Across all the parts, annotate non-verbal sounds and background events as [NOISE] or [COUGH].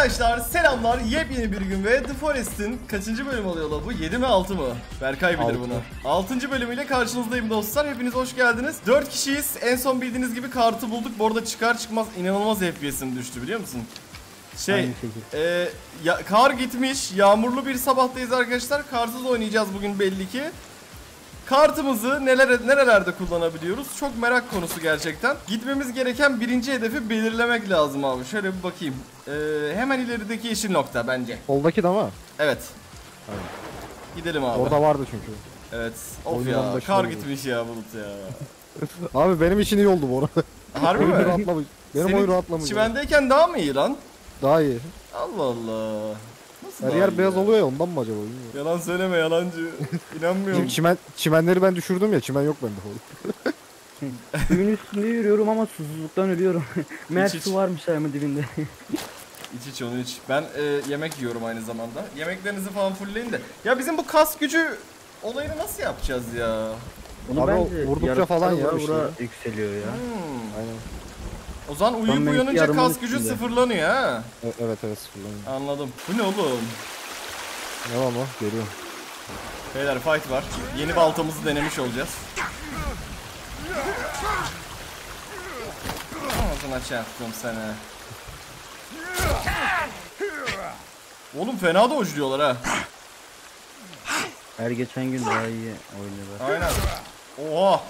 Arkadaşlar selamlar. Yepyeni bir gün ve The Forest'in kaçıncı bölüm oluyor la bu? 7 mi 6 mı? Berkay bilir Altı. bunu. 6. bölümüyle karşınızdayım dostlar. Hepiniz hoş geldiniz. 4 kişiyiz. En son bildiğiniz gibi kartı bulduk. Bu arada çıkar çıkmaz inanılmaz FPS'im düştü biliyor musun? Şey, e, ya, kar gitmiş. Yağmurlu bir sabahtayız arkadaşlar. Karsız oynayacağız bugün belli ki. Kartımızı neler nerelerde kullanabiliyoruz? Çok merak konusu gerçekten. Gitmemiz gereken birinci hedefi belirlemek lazım abi. Şöyle bir bakayım. Ee, hemen ilerideki yeşil nokta bence. Soldaki de ama. Evet. Aynen. Gidelim abi. Orada vardı çünkü. Evet. Of Oyunun ya. Kar oldu. gitmiş ya Bulut ya. [LAUGHS] Abi benim için iyi oldu bu arada. Harbi mi? Benim Senin oyun rahatlamış. Çimendeyken daha mı iyi lan? Daha iyi. Allah Allah. Her yer beyaz ya? oluyor ya ondan mı acaba bilmiyorum. Yalan söyleme yalancı. İnanmıyorum. Çimen, çimenleri ben düşürdüm ya çimen yok bende oğlum. [LAUGHS] Suyun üstünde yürüyorum ama susuzluktan ölüyorum. İç. su varmış ayağımın dibinde. [LAUGHS] İç iç onu iç. Ben e, yemek yiyorum aynı zamanda. Yemeklerinizi falan fullleyin de. Ya bizim bu kas gücü olayını nasıl yapacağız ya? Onu Abi o bence vurdukça falan vura ya işte. vura yükseliyor ya. Hmm. Aynen. O zaman uyuyup uyanınca kas gücü üstünde. sıfırlanıyor ha. E- evet evet sıfırlanıyor. Anladım. Bu ne oğlum? Ne var ama geliyorum. Beyler fight var. Yeni baltamızı denemiş olacağız. Ağzına çarptım seni. Oğlum fena da uçluyorlar ha. Her geçen gün daha iyi oynuyorlar. Aynen. Oha.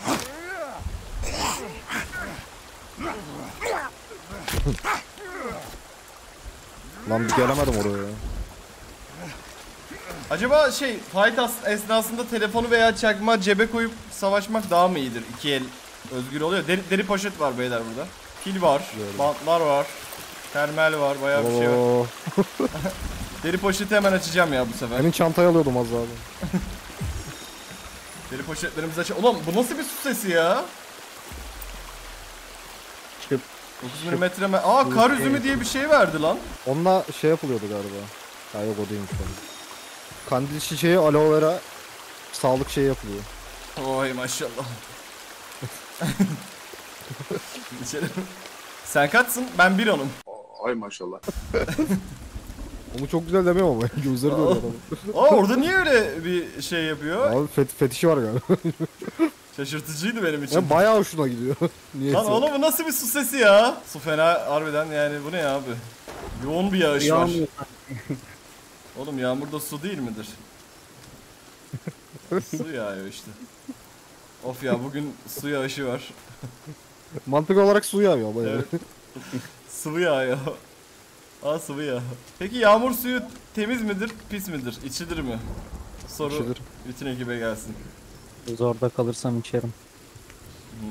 Lan bir gelemedim oraya ya. Acaba şey fight as- esnasında telefonu veya çakma cebe koyup savaşmak daha mı iyidir? İki el özgür oluyor. Deri, deri poşet var beyler burada. Pil var, Gördüm. bantlar var, termal var, bayağı bir şey var. Oo. [LAUGHS] Deri poşeti hemen açacağım ya bu sefer. Benim çantayı alıyordum az ben. Deri poşetlerimizi aç. Ulan bu nasıl bir su sesi ya? 9 milimetre mi? Aa kar üzümü diye bir şey verdi lan. Onunla şey yapılıyordu galiba. Ha yok o değilmiş tabii. Kandil çiçeği aloe vera sağlık şeyi yapılıyor. Oy maşallah. İçelim. Sen kaçsın? Ben bir onum. Ay maşallah. [LAUGHS] Onu çok güzel demiyorum ama [LAUGHS] gözleri de öyle adamın. Aa orada niye öyle bir şey yapıyor? Abi fet fetişi var galiba. [LAUGHS] Şaşırtıcıydı benim için. ya bayağı hoşuna gidiyor. [LAUGHS] Niyeyse. Lan oğlum bu nasıl bir su sesi ya? Su fena harbiden yani bu ne ya abi? Yoğun bir yağış var. yağmıyor. Oğlum yağmur da su değil midir? [LAUGHS] su yağıyor işte. Of ya bugün su yağışı var. Mantık olarak su yağıyor yani. Evet. [LAUGHS] Sıvı yağıyor. Aa sıvı yağ. Peki yağmur suyu temiz midir, pis midir, içilir mi? Soru İçilir. bütün ekibe gelsin. Zorda kalırsam içerim. Hmm.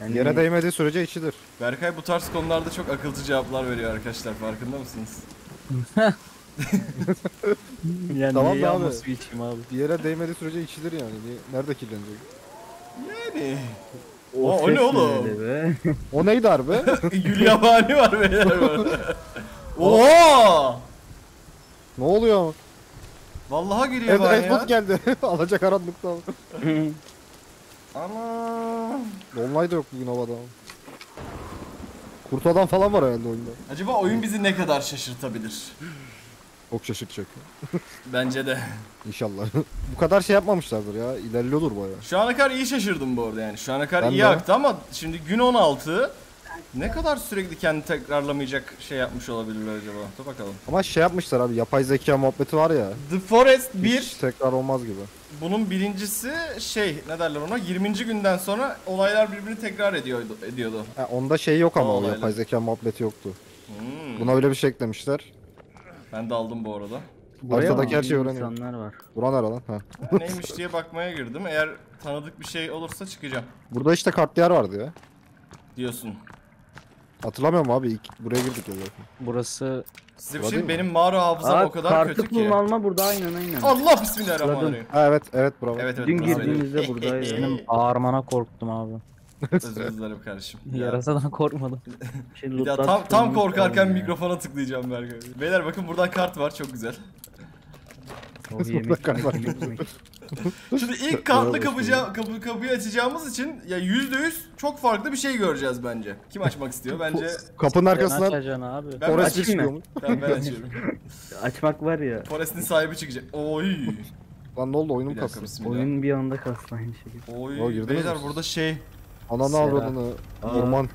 Yani Yere değmediği sürece içilir. Berkay bu tarz konularda çok akılcı cevaplar veriyor arkadaşlar farkında mısınız? [LAUGHS] yani Tamam niye abi. suyu içeyim abi? Bir yere değmediği sürece içilir yani. Nerede kirlenecek? Yani. O, o ne ses oğlum? öyle be? O neydi harbi? [LAUGHS] Gül yabani var beyler böyle. [LAUGHS] Oo! ne oluyor? Gül Ed yabani Edmund ya. geldi. [LAUGHS] Alacak karanlıkta. Ana. Dolunay da yok bugün havada. Kurt adam falan var herhalde oyunda. Acaba oyun bizi ne kadar şaşırtabilir? Çok şaşırtacak. Bence de. İnşallah. [LAUGHS] Bu kadar şey yapmamışlardır ya. İlerliyordur bayağı. Şu ana kadar iyi şaşırdım bu arada yani. Şu ana kadar Ben iyi de. aktı ama şimdi gün 16 ne kadar sürekli kendini tekrarlamayacak şey yapmış olabilirler acaba? Dur bakalım. Ama şey yapmışlar abi. Yapay zeka muhabbeti var ya. The Forest Hiç 1 tekrar olmaz gibi. bunun birincisi şey ne derler ona 20. günden sonra olaylar birbirini tekrar ediyordu. ediyordu. Ha, onda şey yok ama o Olaylar. yapay zeka muhabbeti yoktu. Hmm. Buna öyle bir şey eklemişler. Ben de aldım bu arada. Haritadaki her şeyi öğreniyor. insanlar var. Buran nere lan? Ha. [LAUGHS] Neymiş diye bakmaya girdim. Eğer tanıdık bir şey olursa çıkacağım Burada işte kartlı yer vardı ya. diyorsun. Hatırlamıyorum abi. İlk buraya girdik ya zaten. Burası... Size bir şey benim mağara hafızam Aa, o kadar kartı kötü ki. kullanma burada aynen aynen. Allah bismillahirrahmanirrahim. Ha evet evet bravo. Evet evet. Dün girdiğimizde [LAUGHS] buradaydı. Benim bağırmana korktum abi. Özür dilerim kardeşim. Ya. [LAUGHS] Yarasadan korkmadım. [LAUGHS] Şey, Ya tam tam korkarken ya. mikrofona tıklayacağım Berkay. Beyler bakın buradan kart var çok güzel. Yemek, yemek. [LAUGHS] Şimdi ilk kartlı Bravo, kapıca, kapı, kapıyı açacağımız için ya %100 çok farklı bir şey göreceğiz bence. Kim açmak istiyor? Bence Kapının arkasından açacaksın abi. Ben Forest açayım çıkıyor mı? mu? ben, ben [LAUGHS] açıyorum. Açmak var ya. Forest'in sahibi çıkacak. Oy. Lan ne oldu oyunum bismillah. Oyun bir anda kastı aynı şekilde. Oy. O, girdiniz Beyler burada şey Ananı avradını. Orman.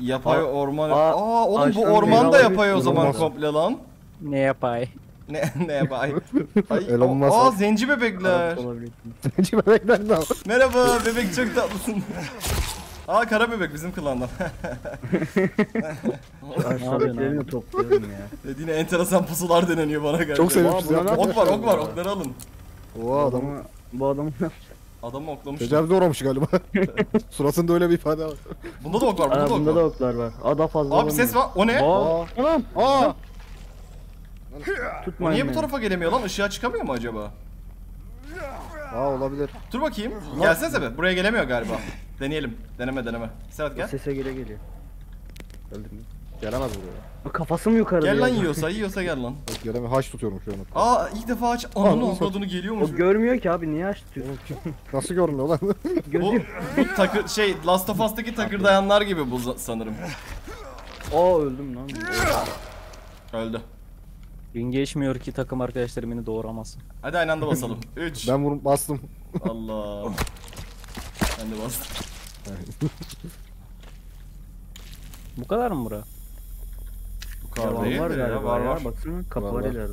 yapay orman. aa, Aa, oğlum bu orman da yapay o zaman komple lan. Ne yapay? Ne ne yapay? [LAUGHS] Ay, Elon Musk. Aa zenci bebekler. Zenci bebekler ne Merhaba bebek çok tatlısın. Aa kara bebek bizim klandan. [LAUGHS] Aşağıdakilerini topluyorum ya. Dediğine enteresan pusular deneniyor bana galiba. Çok buna ne Ok var ok var Ya. okları alın. Adam. Adamı, bu adamı Adamı oklamış. Tecavüze uğramış galiba. [LAUGHS] Suratında öyle bir ifade var. Bunda da ok var bunda Aa, da ok bunda da var. oklar var. Aa daha fazla Abi ses var. O ne? Aa, Aa. Anam Aa. O tutmayın niye bu tarafa gelemiyor lan? Işığa çıkamıyor mu acaba? Aa olabilir. Dur bakayım. Gelsene be. Buraya gelemiyor galiba. Deneyelim. Deneme deneme. Serhat gel. Sese göre geliyor. Öldüm. Gelemez buraya. Aa, Kafası mı yukarıda Gel lan ya? yiyorsa yiyorsa gel lan. Yok gelemez. Haş tutuyorum şu an. Aa ilk defa aç. Ananı avradını geliyormuş. O görmüyor ki abi niye aç tutuyor? Nasıl görmüyor lan? Bu, bu takır şey Last of Us'taki takırdayanlar gibi bu sanırım. Aa öldüm lan. Öldü. Gün geçmiyor ki takım arkadaşlarım beni doğuramaz. Hadi aynı anda basalım. [LAUGHS] 3. ben vurup bastım. Allah. Ben de bastım. Bu kadar mı bura? Bu kadar Devam değil var de ya, var var. Baksana kapı Var, var var. ileride.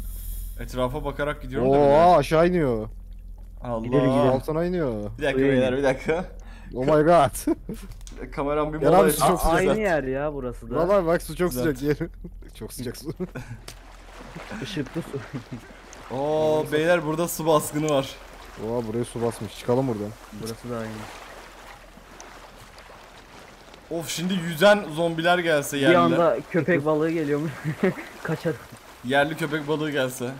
Etrafa bakarak gidiyorum da Oo aşağı iniyor. Allah. Gidelim, gidelim. Altına iniyor. Bir dakika beyler bir dakika. [LAUGHS] Oh my god. [LAUGHS] Kameram bir mola aynı yer ya burası da. Valla bak su çok sıcak yeri. çok sıcak su. Işıklı su. [LAUGHS] Oo beyler burada su baskını var. Oha buraya su basmış. Çıkalım buradan. burası da aynı. Of şimdi yüzen zombiler gelse Bir yerli. anda köpek balığı geliyormuş. [LAUGHS] Kaçar. Yerli köpek balığı gelse.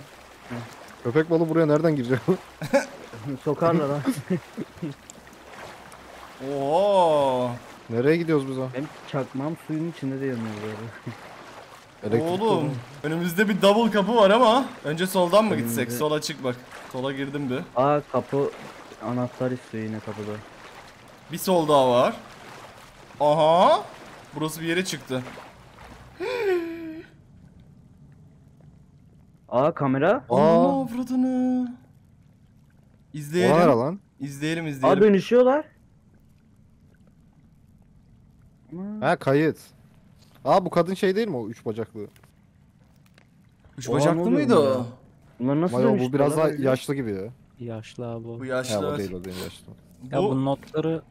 Köpek balığı buraya nereden girecek? [LAUGHS] Sokarlar ha. Oo. Nereye gidiyoruz biz ha? Benim çakmağım suyun içinde de yanıyor böyle. Elektrik Oğlum önümüzde bir double kapı var ama önce soldan mı gitsek? Önümüzde- Sola çık bak. Sola girdim bir. Aa kapı anahtar istiyor yine kapıda. Bir sol daha var. Aha. Burası bir yere çıktı. [GASPS] Aa kamera. Aa. Avradını. O İzleyelim. lan? İzleyelim Aa izleyelim. dönüşüyorlar. Ama Ha kayıt. Aa bu kadın şey değil mi o üç bacaklı? Üç Oha, bacaklı oluyor mıydı buna o? ya? bunlar nasıl Ama yo, bu dönüştü biraz lan daha öyle? yaşlı gibi ya. Yaşlı abi o. Bu He yaşlı. o değil o değil yaşlı. Ya Bu- bu notları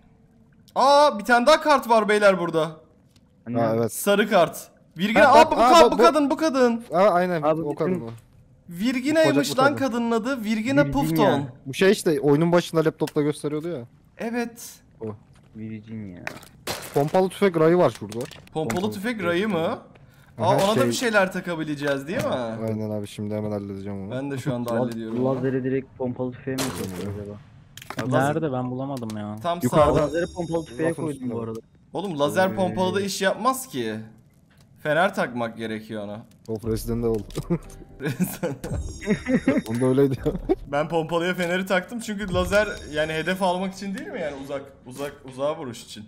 Aa bir tane daha kart var beyler burada. Hani Ha evet. Sarı kart. Virgine. Ha, Aa bak, bu, aa, ka- bak, bu bu- kadın bu kadın. Aa aynen Abi o bütün- kadın o. Virgina'ymış Bacaklı lan kadın. kadının adı. Virgina Virginia. Puffton. Bu şey işte oyunun başında laptopta gösteriyordu ya. Evet. Virginia. Pompalı tüfek rayı var şurada. Pompalı Pompalı tüfek rayı mı? Aa ona da şey- bir şeyler takabileceğiz değil mi? Aynen abi şimdi hemen halledeceğim onu. Ben de şu anda hallediyorum. Lazeri direkt pompalı tüfeğe mi koydun acaba? nerede ben bulamadım ya. Tam Yukarıda. sağda. Lazeri pompalı tüfeğe koydum bu arada. Oğlum lazer Oy. pompalı da iş yapmaz ki. Fener takmak gerekiyor ona. Of Resident Evil. [LAUGHS] Onda öyleydi ya. ben pompalıya feneri taktım çünkü lazer yani hedef almak için değil mi yani uzak uzak uzağa vuruş için.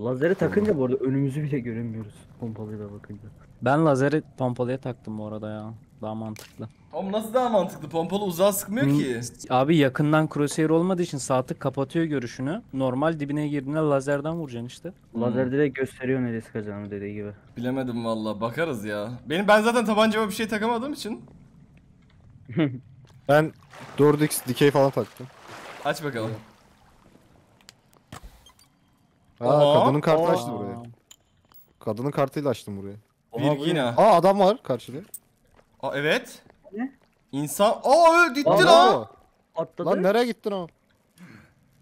Lazeri takınca bu arada önümüzü bile göremiyoruz pompalıyla bakınca. Ben lazeri pompalıya taktım bu arada ya. Daha mantıklı. Oğlum nasıl daha mantıklı? Pompalı uzağa sıkmıyor ki. Abi yakından crosshair olmadığı için sağ tık kapatıyor görüşünü. Normal dibine girdiğinde lazerden vuracaksın işte. Lazer direkt gösteriyor nereye sıkacağını dediği gibi. Bilemedim valla bakarız ya. Benim ben zaten tabancama bir şey takamadığım için. [LAUGHS] Ben 4x dikey falan taktım. Aç bakalım. Aa Aha. kadının kartı Aa. açtı burayı. Kadının kartıyla açtım burayı. Virginia. Aa adam var karşıda. Aa evet. Ne? İnsan. Aa öyle gitti Aa, lan. Aa, Atladı. Lan nereye gittin o?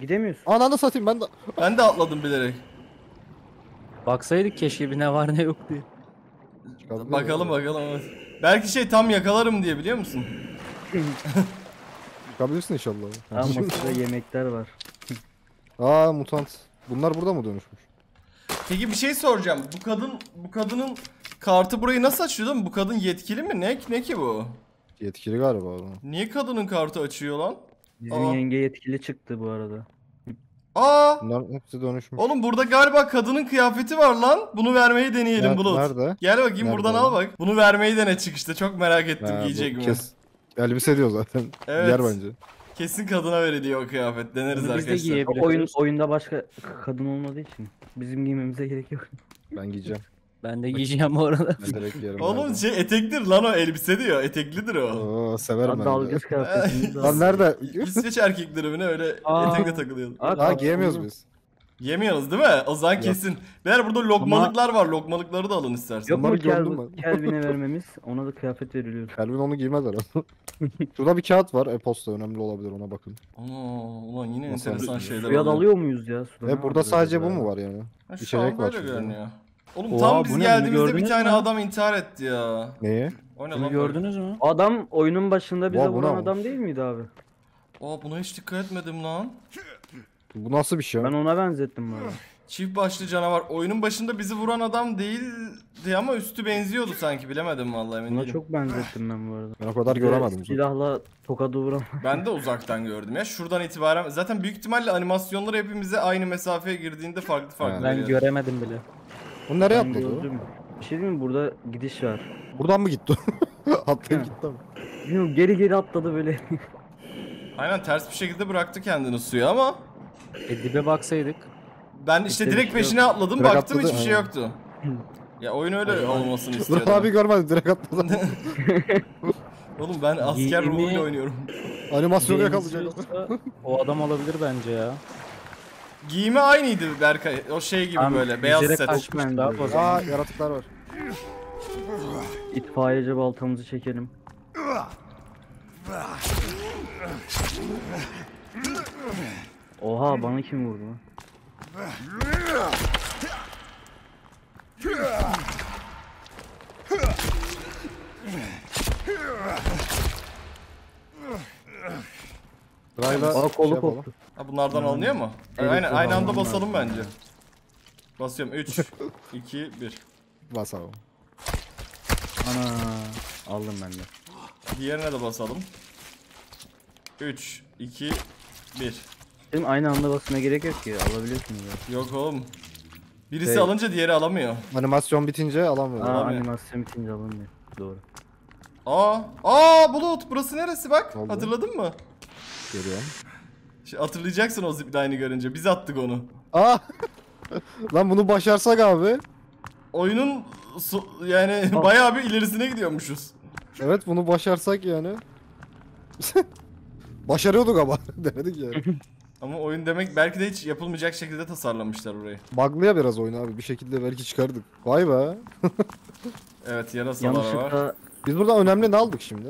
Gidemiyorsun. Ananı satayım ben de. Ben de atladım bilerek. Baksaydık keşke bir ne var ne yok diye. Çıkabiliyor Bakalım bakalım. evet. Belki şey tam yakalarım diye biliyor musun? Çıkabilirsin inşallah. Aa masada yemekler var. Aa mutant. Bunlar burada mı dönüşmüş? Peki bir şey soracağım. Bu kadın bu kadının kartı burayı nasıl açıyor lan? Bu kadın yetkili mi? Ne ne ki bu? Yetkili galiba adam. Niye kadının kartı açıyor lan? Bizim Aa. yenge yetkili çıktı bu arada. Aa! Bunların hepsi dönüşmüş. Oğlum burada galiba kadının kıyafeti var lan. Bunu vermeyi deneyelim Ner- Bulut. nerede? Gel bakayım Nerede buradan al bak. Bunu vermeyi dene çıkışta. Çok merak ettim Ha, giyecek mi? kes- Elbise diyor zaten. Evet. Yer bence. Kesin kadına veriliyor o kıyafet. Deneriz Bunu biz de arkadaşlar. giyebiliriz. Oyun oyunda başka kadın olmadığı için bizim giymemize gerek yok. Ben giyeceğim. Ben de giyeceğim bu arada. Ben direkt giyerim. Oğlum şey etektir lan o elbise diyor. Eteklidir o. Oo, severim ben dalga de. [LAUGHS] Lan nerede? İsveç erkekleri mi ne öyle Aa. etekle takılıyordu. Abi, Daha giyemiyoruz biz. Yemiyoruz değil mi? O zaman kesin. Beyler burada lokmalıklar var. Lokmalıkları da alın istersen. Yok mu Bunları Kelvin, ben. [LAUGHS] Kelvin'e vermemiz ona da kıyafet veriliyor. Kelvin onu giymez herhalde. [LAUGHS] Şurada bir kağıt var. E-posta önemli olabilir ona bakın. Ana, ulan yine Nasıl enteresan alıyorsun? şeyler Suya oluyor. dalıyor muyuz ya? Suda E ne burada yapıyoruz sadece bu ya? mu var yani? Ha, şu İçecek an var böyle şurada. görünüyor. Oğlum Oha, tam bu biz ne? Bunu geldiğimizde bir gördünüz tane mü? adam intihar etti ya. Neyi? O ne Bunu lan gördünüz mü? Adam oyunun başında bize bu ne vuran ama? adam değil miydi abi? Aa buna hiç dikkat etmedim lan. Bu nasıl bir şey? Ben ona benzettim bana. [LAUGHS] Çift başlı canavar. Oyunun başında bizi vuran adam değildi ama üstü benziyordu sanki. Bilemedim vallahi emin Buna değilim. çok benzettim ben bu arada. Ben o kadar göremedim. zaten. Silahla tokadı vuran. [LAUGHS] Ben de uzaktan gördüm ya. Şuradan itibaren zaten büyük ihtimalle animasyonları hepimize aynı mesafeye girdiğinde farklı farklı. Ben geliyor. göremedim bile. Bu nereye Ben atladı gördüm. Bir şey diyeyim mi? Burada gidiş var. Buradan mı gitti? [LAUGHS] Atlayıp gitti ama. Bilmiyorum geri geri atladı böyle. Aynen ters bir şekilde bıraktı kendini suya ama E dibe baksaydık. ben işte direkt şey peşine atladım Direkt baktım atladı, hiçbir şey yoktu. Ya oyun öyle olmasını Dur istiyordum. abi görmedi direkt atladı. [LAUGHS] Oğlum ben asker ruhuyla oynuyorum. Animasyonu yakalayacak. O adam olabilir bence ya. Giyimi aynıydı Berkay. O şey gibi Tam böyle beyaz set. kaçmış daha de. fazla. Aa yaratıklar var. İtfaiyeci baltamızı çekelim. Oha bana kim vurdu lan? Sırayla Aa şey kolu yapalım. koptu. Ha bunlardan alınıyor mu? Evet, Aynen aynı anda basalım bence. Basıyorum 3 2 1. Bas abi. Ana aldım ben de. Diğerine de basalım. 3 2 1. Benim aynı anda basmaya gerek yok ki alabiliyorsunuz ya. Yok oğlum. Birisi Şey- alınca diğeri alamıyor. Animasyon bitince alamıyorum. Aa Alamıyor. animasyon bitince alınmıyor. Doğru. Aa, aa Bulut burası neresi bak? Ne oldu? Hatırladın mı? Görüyorum. Şey, hatırlayacaksın o zipline'ı görünce. Biz attık onu. Aa! [LAUGHS] Lan bunu başarsak abi. Oyunun so- yani Aa. [LAUGHS] bayağı bir ilerisine gidiyormuşuz. Evet bunu başarsak yani. [LAUGHS] Başarıyorduk ama denedik yani. Ama oyun demek belki de hiç yapılmayacak şekilde tasarlamışlar orayı. Bug'lıya biraz oyun abi bir şekilde belki çıkardık. Vay be. [LAUGHS] Evet yarasalar var. Yanlışlıkla Biz burada önemli ne aldık şimdi?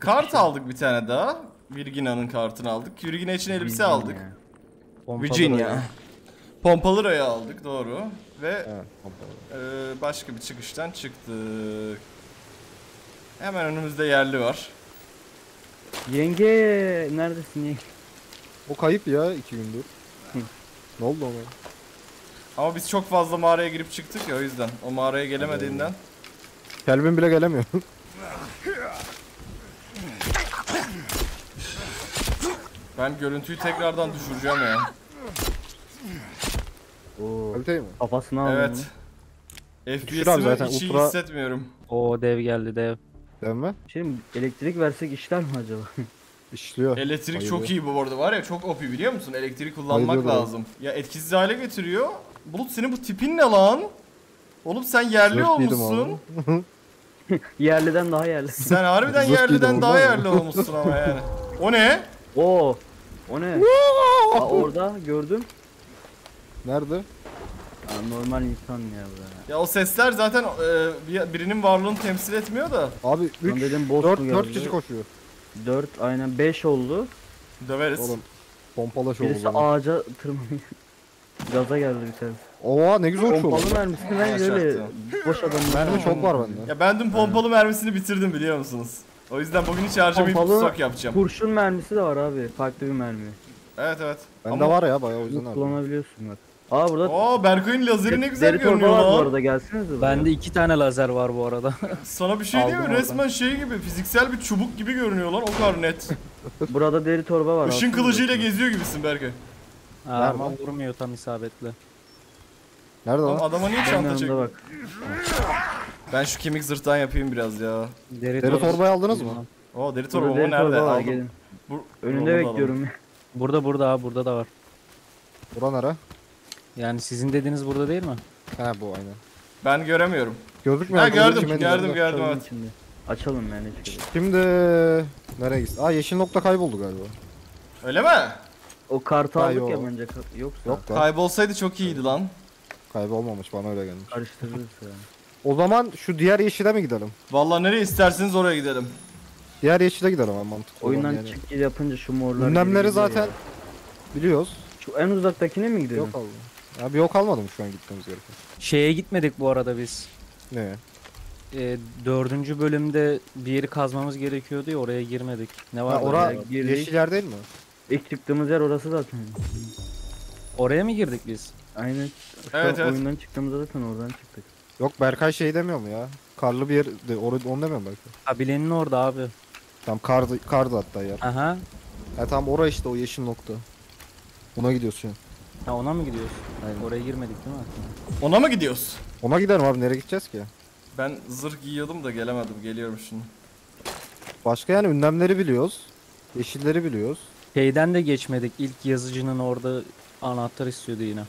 Kart aldık bir tane daha. Virginia'nın kartını aldık. Virginia için elbise Virginia. aldık. Pompalı Virginia. ya. Pompalı rayı aldık doğru. Ve Evet. e, başka bir çıkıştan çıktık. Hemen önümüzde yerli var. Yenge neredesin yenge? O kayıp ya iki gündür. Hı. ne oldu ona? Ama biz çok fazla mağaraya girip çıktık ya o yüzden. O mağaraya gelemediğinden. Kelvin bile gelemiyor. [LAUGHS] Ben görüntüyü tekrardan düşüreceğim ya. Oo, Kaliteyi mi? kafasına aldım. Evet. Düşür abi FPS'imi zaten, hiç iyi ultra- hissetmiyorum. O dev geldi dev. Şey mi, elektrik versek işler mi acaba? [LAUGHS] İşliyor. Elektrik Bayılıyor. çok iyi bu arada var ya çok OP biliyor musun? Elektrik kullanmak da. lazım. Ya etkisiz hale getiriyor. Bulut senin bu tipin ne lan? Oğlum sen yerli Zırh olmuşsun. [LAUGHS] Yerliden daha yerli. [LAUGHS] Sen harbiden Zırh yerliden daha ya. yerli olmuşsun ama yani. O ne? [LAUGHS] Oo. O ne? Aa, orada gördüm. Nerede? Aa, normal insan ya bu. Ya o sesler zaten e, bir- birinin varlığını temsil etmiyor da. Abi Ben 3 dedim boss 4 mu 4 geldi? kişi koşuyor. 4 aynen 5 oldu. Döveriz. Oğlum pompala şov Birisi oldu. ağaca tırmanıyor. [LAUGHS] Gaza geldi bir tane. Oha ne güzel uçuyor. Pompalı mermisini bence Yaşattı. öyle boş adamlar. Mermi çok var bende. Ya ben dün pompalı mermisini bitirdim biliyor musunuz? O yüzden bugün hiç harcamayıp Pompalı- stok yapacağım. Kurşun mermisi de var abi. Farklı bir mermi. Evet evet. Bende Ama- var ya bayağı o yüzden abi. kullanabiliyorsun bak. Aa burada Oo Berkay'ın lazeri ne güzel deri torba görünüyor var bu lan. arada buraya. Bende iki tane lazer var bu arada. [LAUGHS] Sana bir şey diyeyim mi? Aldım oradan. Resmen şey gibi fiziksel bir çubuk gibi görünüyor lan o kadar net. [LAUGHS] Burada deri torba var. Işın kılıcıyla geziyor gibisin Berkay. Aa, ama vurmuyor tam isabetli. Nerede lan? adama niye Benim çanta yanımda çek? bak. Ben şu kemik zırhtan yapayım biraz ya. Deri, Deri torbayı aldınız mı? Oo deri Burada torbamı deri nerede? torba var Aldım. gelin. Bu- Önünde Onu da alalım. bekliyorum. Burada burada abi burada da var. Bura nere? Yani sizin dediğiniz burada değil mi? He bu aynen. Ben göremiyorum. Gözükmüyor. Ha, gördüm, gördüm, gördüm. Açalım evet. Şimdi. Açalım yani şöyle. Şimdi nereye gitsin? Aa yeşil nokta kayboldu galiba. Öyle mi? O kartı Ha, aldık yok. ya bence yoksa Yok lan. Kaybolsaydı çok iyiydi lan. Kaybolmamış bana öyle gelmiş. karıştırırız yani. O zaman şu diğer yeşile mi gidelim? Vallahi nereye isterseniz oraya gidelim. Diğer yeşile gidelim ama mantıklı Oyundan yani. çık yapınca şu morlar Ünlemleri zaten ya. biliyoruz. Şu en uzaktakine mi gidelim? Yok aldım. Abi yok almadım şu an gitmemiz gereken. Şeye gitmedik bu arada biz. Ne? Ee, dördüncü bölümde bir yeri kazmamız gerekiyordu ya oraya girmedik. Ne var Ha, orada? ora girdik. yeşil yer değil mi? İlk çıktığımız yer orası zaten. Oraya mı girdik biz? Aynen. Şu Evet, evet. oyundan çıktığımızda zaten oradan çıktık. Yok Berkay şey demiyor mu ya? Karlı bir yer, de, or onu demiyorum belki. Kabilenin orada abi. Tam kardı, kardı hatta yer. Aha. Ha tam ora işte o yeşil nokta. Ona gidiyorsun. Ha ona mı gidiyoruz? Aynen. Oraya girmedik değil mi? Ona mı gidiyoruz? Ona gidelim abi nereye gideceğiz ki? Ben zırh giyiyordum da gelemedim. Geliyorum şimdi. Başka yani ünlemleri biliyoruz. Yeşilleri biliyoruz. Şeyden de geçmedik. İlk yazıcının orada anahtar istiyordu yine.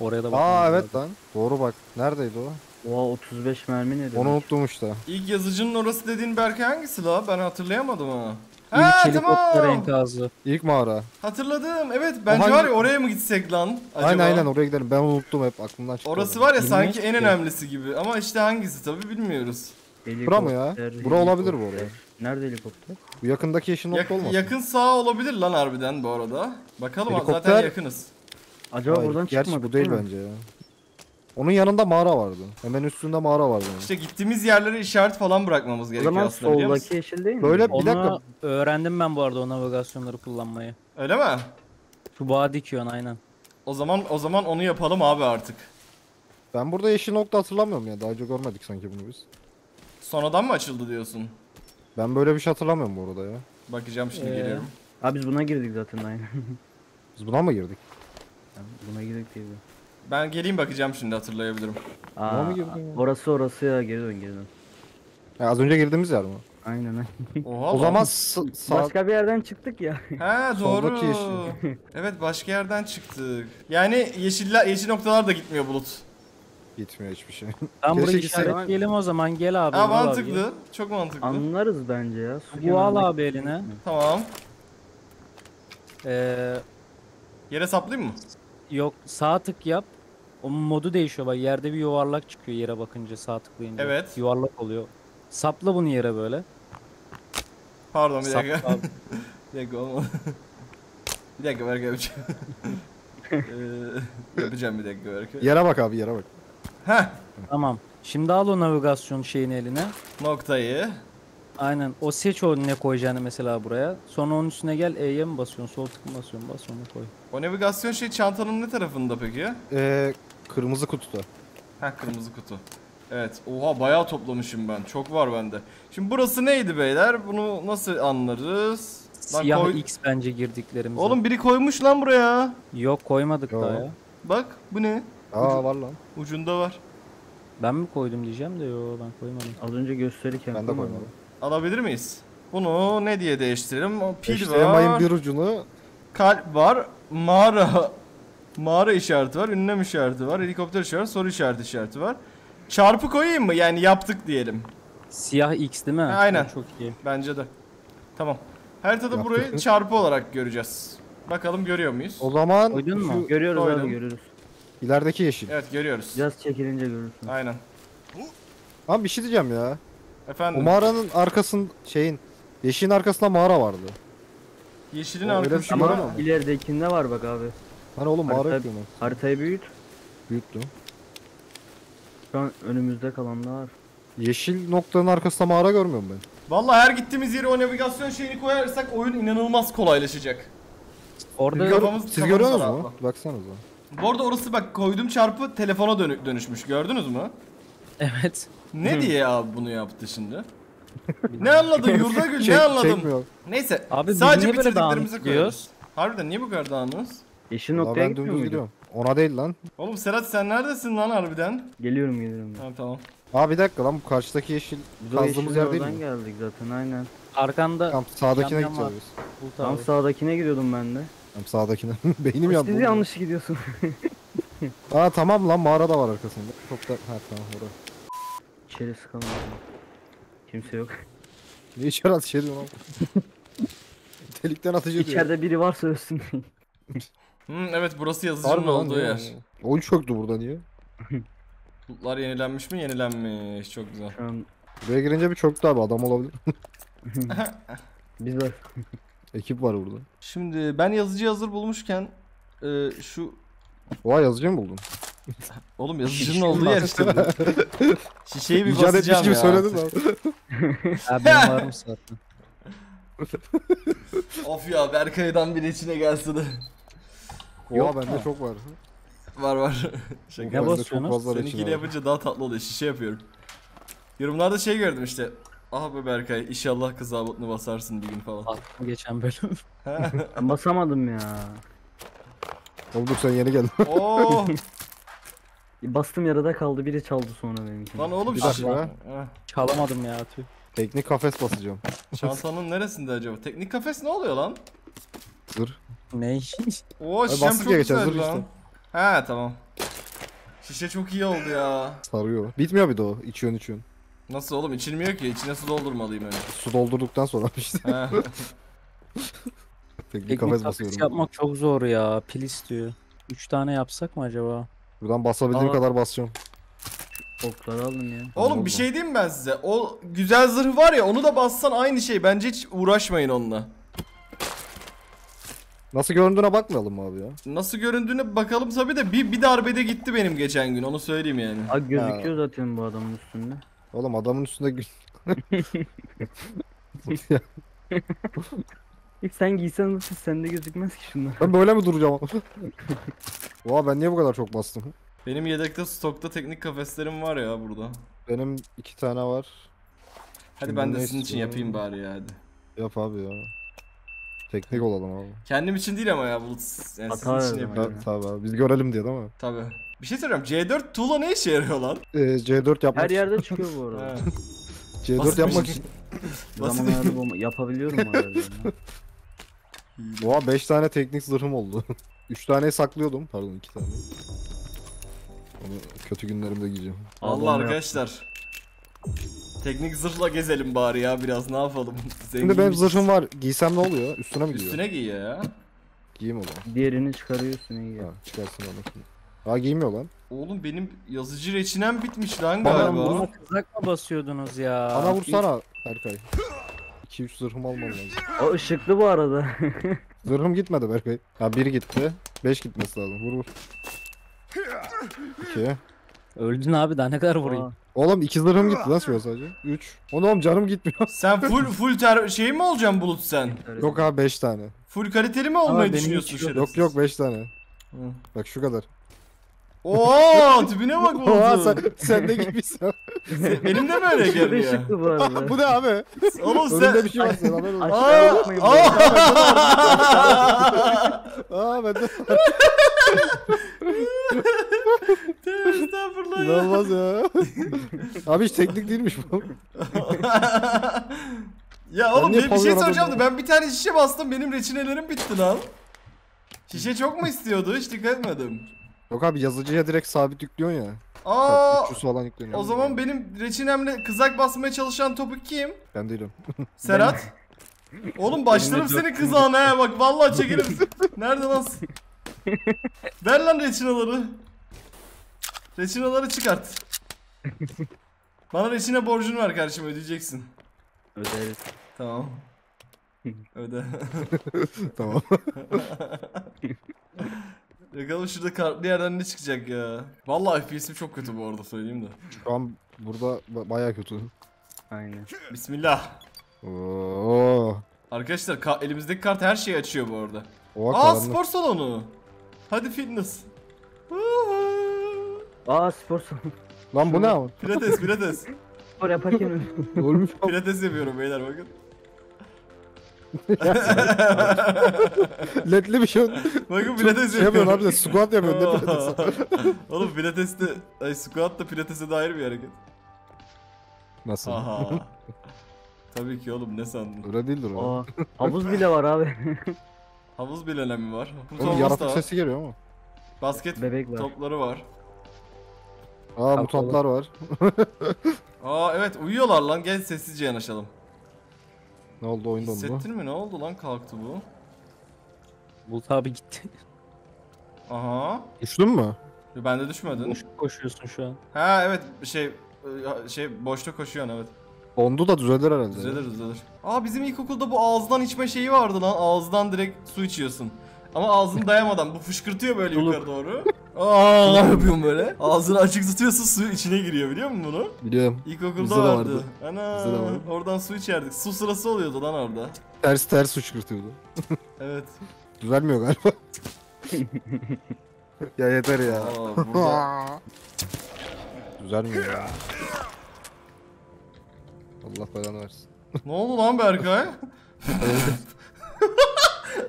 Oraya da Aa bakmamız evet lazım. lan. Doğru bak. Neredeydi o? Oha 35 mermi ne demek? Onu unuttum işte. İlk yazıcının orası dediğin Berkay hangisi la? Ben hatırlayamadım onu. İlk Ha helikopter tamam. enkazı. İlk mağara. Hatırladım. Evet bence hangi- var ya oraya mı gitsek lan? Acaba? Aynen aynen oraya gidelim. Ben unuttum hep aklımdan çıktı. Orası var ya Bilmiyorum sanki en ki. önemlisi gibi. Ama işte hangisi tabi bilmiyoruz. Bura mı ya? Helikopter, Bura olabilir bu helikopter. arada. Nerede helikopter? Bu yakındaki yeşil nokta Yak- olmasın? yakın sağ olabilir lan harbiden bu arada. Bakalım zaten Helikopter- yakınız. Acaba Hayır, buradan Gerçi çıkmadık bu değil mi? bence ya. Onun yanında mağara vardı. Hemen üstünde mağara vardı. onun. İşte gittiğimiz yerlere işaret falan bırakmamız gerekiyor zaman aslında biliyor musun? soldaki yeşil değil mi? Böyle- Bir Onu dakika. öğrendim ben bu arada o navigasyonları kullanmayı. Öyle mi? Şu bağa dikiyorsun aynen. O zaman o zaman onu yapalım abi artık. Ben burada yeşil nokta hatırlamıyorum ya. Daha önce görmedik sanki bunu biz. Sonradan mı açıldı diyorsun? Ben böyle bir şey hatırlamıyorum bu arada ya. Bakacağım şimdi Ee, geliyorum. Abi biz buna girdik zaten aynen. Biz buna mı girdik? buna girdik diye. Ben geleyim bakacağım şimdi hatırlayabilirim. Aa, mı girdin ya? orası orası ya geri dön geri dön. Ya az önce girdiğimiz yer mi? Aynen. Oha O zaman sağ... Başka bir yerden çıktık ya. He doğru. Evet başka yerden çıktık. Yani yeşiller yeşil noktalar da gitmiyor bulut. Gitmiyor hiçbir şey. Tam burayı gitseydik. işaretleyelim o zaman gel abi. Ha Ünal abi. mantıklı. Çok mantıklı. Anlarız bence ya. Su Bu al abi eline. Tamam. Ee, Yere saplayayım mı? yok sağ tık yap. O modu değişiyor bak yerde bir yuvarlak çıkıyor yere bakınca sağ tıklayınca. Evet. Yuvarlak oluyor. Sapla bunu yere böyle. Pardon bir dakika. Abi. [LAUGHS] bir dakika olmadı. [LAUGHS] bir dakika Berkay yapacağım. [LAUGHS] Ee, yapacağım bir dakika Berkay. Yere bak abi yere bak. Heh. tamam. Şimdi al o navigasyon şeyini eline. Noktayı. Aynen. O seç o ne koyacağını mesela buraya. Sonra onun üstüne gel E'ye mi basıyorsun? Sol tık mı basıyorsun? Bas onu koy. O navigasyon şey çantanın ne tarafında peki? Ee, kırmızı kutuda. Heh kırmızı kutu. Evet. Oha bayağı toplamışım ben. Çok var bende. Şimdi burası neydi beyler? Bunu nasıl anlarız? Lan Siyah koy- X bence girdiklerimiz. Oğlum biri koymuş lan buraya. Yok koymadık Yo. daha ya. Bak bu ne? Aa var lan. Ucunda var. Ben mi koydum diyeceğim de yo ben koymadım. Az önce gösterirken. Ben de koymadım. koymadım. Alabilir miyiz? Bunu ne diye değiştirelim? O pil İşte var. mayın bir ucunu Kalp var. Mağara. Mağara işareti var. Ünlem işareti var. Helikopter işareti, soru işareti işareti var. Çarpı koyayım mı? Yani yaptık diyelim. Siyah X değil mi? Ha, aynen. O Çok iyi. Bence de. Tamam. Haritada Yaptık burayı mı? çarpı olarak göreceğiz. Bakalım görüyor muyuz? o zaman Koydun mu? şu Görüyoruz Koydum. abi görüyoruz. ilerideki yeşil. Evet görüyoruz. Biraz çekilince görürsün. Aynen. Abi bir şey diyeceğim ya. O Efendim. mağaranın arkasın şeyin yeşilin arkasında mağara vardı. Yeşilin O şey Ama göremem. ileridekinde var bak abi. Hani oğlum mağara Harita- yok diyorum ben. Haritayı büyüt. Büyüttüm. Şu an önümüzde kalan da var. Yeşil noktanın arkasında mağara görmüyorum ben. Vallahi her gittiğimiz yere o navigasyon şeyini koyarsak oyun inanılmaz kolaylaşacak. Orada kafamız- siz kafamız görüyorsunuz var mu? abi. Baksanıza. Bu arada orası bak koyduğum çarpı telefona dönü- dönüşmüş gördünüz mü? evet. Ne diye abi bunu yaptı şimdi? Ne anladın yurda gül ne anladım. Çekmiyor. Neyse Abi sadece bitirdiklerimizi koyuyoruz. Harbiden niye bu kadar dağınığız? Yeşil noktaya ben gitmiyor dümdüz muydu? gidiyorum. Ona değil lan. Oğlum Serhat sen neredesin lan harbiden? Geliyorum geliyorum. Ha tamam. Aa bir dakika lan bu karşıdaki yeşil Biz o yeşilin kazdığımız yer değil oradan mi? geldik zaten aynen. Arkanda Tamam sağdakine Yam yam var. gideceğiz. Bulut Tam abi. sağdakine gidiyordum ben de. Tamam sağdakine. [LAUGHS] Beynim yandı. Siz oğlum. yanlış gidiyorsun. [LAUGHS] Aa tamam lan mağara da var arkasında. Çok da ha tamam orada. İçeri sıkalım. Kimse yok. Ne içeri [LAUGHS] ateş ediyorsun oğlum? Delikten ediyor. İçeride biri varsa ölsün. Hmm, evet burası yazıcının Harbi lan, olduğu ne yer. Oyun çöktü burada niye? [LAUGHS] Bulutlar yenilenmiş mi? Yenilenmiş. Çok güzel. Şu an Buraya girince bir çöktü abi adam olabilir. [LAUGHS] [LAUGHS] biz var. Ekip var burada. Şimdi ben yazıcı hazır bulmuşken e, şu Oha yazıcı mı buldun? oğlum yazıcının olduğu yer işte bu. Şişeyi bir İcat etmiş basacağım gibi ya. söyledin artık. lan. Abi benim varım zaten. Of ya Berkay'dan biri içine gelsin. Oha Yok bende mu? çok var. var var. [LAUGHS] Şaka. Ne basıyorsunuz? Seninkiyle yapınca daha tatlı oluyor. Şişe yapıyorum. Yorumlarda şey gördüm işte. Ah be Berkay inşallah kızabıtını basarsın bir gün falan. Attım geçen bölüm. [LAUGHS] [LAUGHS] Ben basamadım ya. Oğlum dur sen yeni geldin. Oo Bastım yarıda kaldı biri çaldı sonra benimkini. lan oğlum Bir şiş- dakika. Ah, Çalamadım ya tüh. Teknik kafes basacağım. Çantanın neresinde acaba? Teknik kafes ne oluyor lan? Dur. Ne? [LAUGHS] Oo şişem çok güzel dur lan. işte. He tamam. Şişe çok iyi oldu ya. Sarıyor. Bitmiyor bir de o. İçiyorsun içiyorsun. Nasıl oğlum içilmiyor ki. İçine su doldurmalıyım önce. Su doldurduktan sonra [LAUGHS] işte. He. [LAUGHS] Teknik Teknik kafes kafes basıyorum. yapmak çok zor ya. Pil istiyor. 3 tane yapsak mı acaba? Buradan basabildiğim Aa. kadar basacağım. Okları aldım ya. Oğlum bir şey diyeyim mi ben size? O güzel zırh var ya onu da bassan aynı şey. Bence hiç uğraşmayın onunla. Nasıl göründüğüne bakmayalım mı abi ya? Nasıl göründüğüne bakalım tabi de bir, bir darbede gitti benim geçen gün onu söyleyeyim yani. Aa gözüküyor zaten bu adamın üstünde. Oğlum adamın üstünde gü- İlk [LAUGHS] sen giysen nasıl sende gözükmez ki şunlar. ben böyle mi duracağım? [LAUGHS] Oha ben niye bu kadar çok bastım? Benim yedekte stokta teknik kafeslerim var ya burada. Benim iki tane var. Hadi Şimdi ben de sizin için yapayım bari ya hadi. Yap abi ya. Teknik olalım abi. Kendim için değil ama ya Bulut. Yani Hata sizin için verdim yapıyorum. Tabii, tabii abi. Biz görelim diye değil mi? Tabi. Bir şey söyleyeceğim. C4 tuğla ne işe yarıyor lan? Ee, C4 yapmak Her yerde [LAUGHS] çıkıyor bu arada. He. C4 Basit yapmak şey. için. Basit. Zaman ayarı bulma- yapabiliyorum herhalde. ya. Oha 5 tane teknik zırhım oldu. [LAUGHS] 3 taneyi saklıyordum. Pardon 2 tane. Onu kötü günlerimde giyeceğim. Allah bomba arkadaşlar. Teknik zırhla gezelim bari ya biraz ne yapalım. [LAUGHS] Şimdi benim zırhım var. Giysem ne oluyor? Üstüne mi giyiyor? Üstüne giyiyor ya. Giyeyim o zaman. Diğerini çıkarıyorsun iyi. Ha, çıkarsın onu. şimdi. Ha giymiyor lan. Oğlum benim yazıcı reçinem bitmiş lan Bana galiba. Buna kızak mı basıyordunuz ya? Bana vursana Berkay. 2-3 zırhım almam lazım. O ışıklı bu arada. [LAUGHS] Zırhım gitmedi Berkay. Ha 1 gitti. 5 gitmesi lazım. Vur vur. 2. Öldün abi daha ne kadar vurayım? Aa, Oğlum 2 zırhım gitti lan şuraya sadece. 3. Oğlum canım gitmiyor. Sen [LAUGHS] full full ter şey mi olacaksın Bulut sen? Yok abi 5 tane. Full kaliteli mi olmayı benim düşünüyorsun hiç yok. şerefsiz? Yok yok 5 tane. Hı. Bak şu kadar. Oo [LAUGHS] tipine bak Oha sen, sen de gibisin. [LAUGHS] Benim de mi öyle Işıklı görünüyor? ışıklı bu arada. [LAUGHS] Bu ne abi? Oğlum sen... Önünde bir şey var senin haberin olsun. Aşağı Aa, bakmayın. aa! Aa ben de Tövbe Estağfurullah ya. inanılmaz ya. abi hiç teknik değilmiş bu. ya oğlum niye ben bir şey pavyon soracağım da adamım? ben bir tane şişe bastım benim reçinelerim bitti lan. Şişe çok mu istiyordu hiç dikkat etmedim. Yok abi yazıcıya direkt sabit yüklüyorsun ya. Aa Bak, 300 falan yükleniyor. o zaman benim reçinemle kızak basmaya çalışan topuk kim? Ben değilim. [LAUGHS] Serhat. Oğlum başlarım Benim de seni kızağına he bak vallahi çekerim. [LAUGHS] Nerede lan? Ver lan reçinaları. Reçinaları çıkart. Bana reçine borcunu ver kardeşim ödeyeceksin. Öderiz. Tamam. [LAUGHS] Öde. tamam. Bakalım şurada kartlı yerden ne çıkacak ya. Vallahi FPS'im çok kötü bu arada söyleyeyim de. Şu an burada ba- baya kötü. Aynen. Bismillah. Oo. Arkadaşlar ka- elimizdeki kart her şeyi açıyor bu arada. Oha Aa karanlık. spor salonu. Hadi fitness. Aa spor salonu. Lan bu ne ama? Pilates pilates. spor yaparken öl- Ölmüş. Pilates yapıyorum beyler bakın. [LAUGHS] Ledli bir şey. Bakın pilates Şey yapıyorsun abi de squat yapıyorsun ne pilates. Oğlum pilates de, ay squat da pilatese dair bir hareket. Nasıl? Aha. [LAUGHS] Tabii ki oğlum ne sandın? Öyle değildir o. Aa, havuz bile var abi. [LAUGHS] Havuz bile önemi var. Havuz Oğlum havuz da yaratık var. sesi geliyor ama. Basket Bebek var. topları var. Aa mutantlar var. Aa evet uyuyorlar lan gel sessizce yanaşalım. Ne oldu oyunda oldu? Hissettin mi ne oldu lan kalktı bu? Bulut abi gitti. Aha. Düştün mü? Bende düşmedin. Boş koşuyorsun şu an. Ha evet şey e, şey boşta koşuyorsun evet. Ondu da düzelir herhalde. Düzelir düzelir. Aa bizim ilkokulda bu ağızdan içme şeyi vardı lan. Ağızdan direkt su içiyorsun. Ama ağzını dayamadan bu fışkırtıyor böyle Suluk. yukarı doğru. Aa yapıyorum böyle. Ağzını açık tutuyorsun su içine giriyor biliyor musun bunu? Biliyorum. İlkokulda Bizde de vardı. vardı. Ana Bizde de vardı. oradan su içerdik. Su sırası oluyordu lan orada. Ters ters uçurtuyordu. [LAUGHS] Evet. Düzelmiyor galiba. [LAUGHS] ya yeter ya. Aa, burada [LAUGHS] Düzelmiyor ya. Allah belanı versin. ne oldu lan Berkay?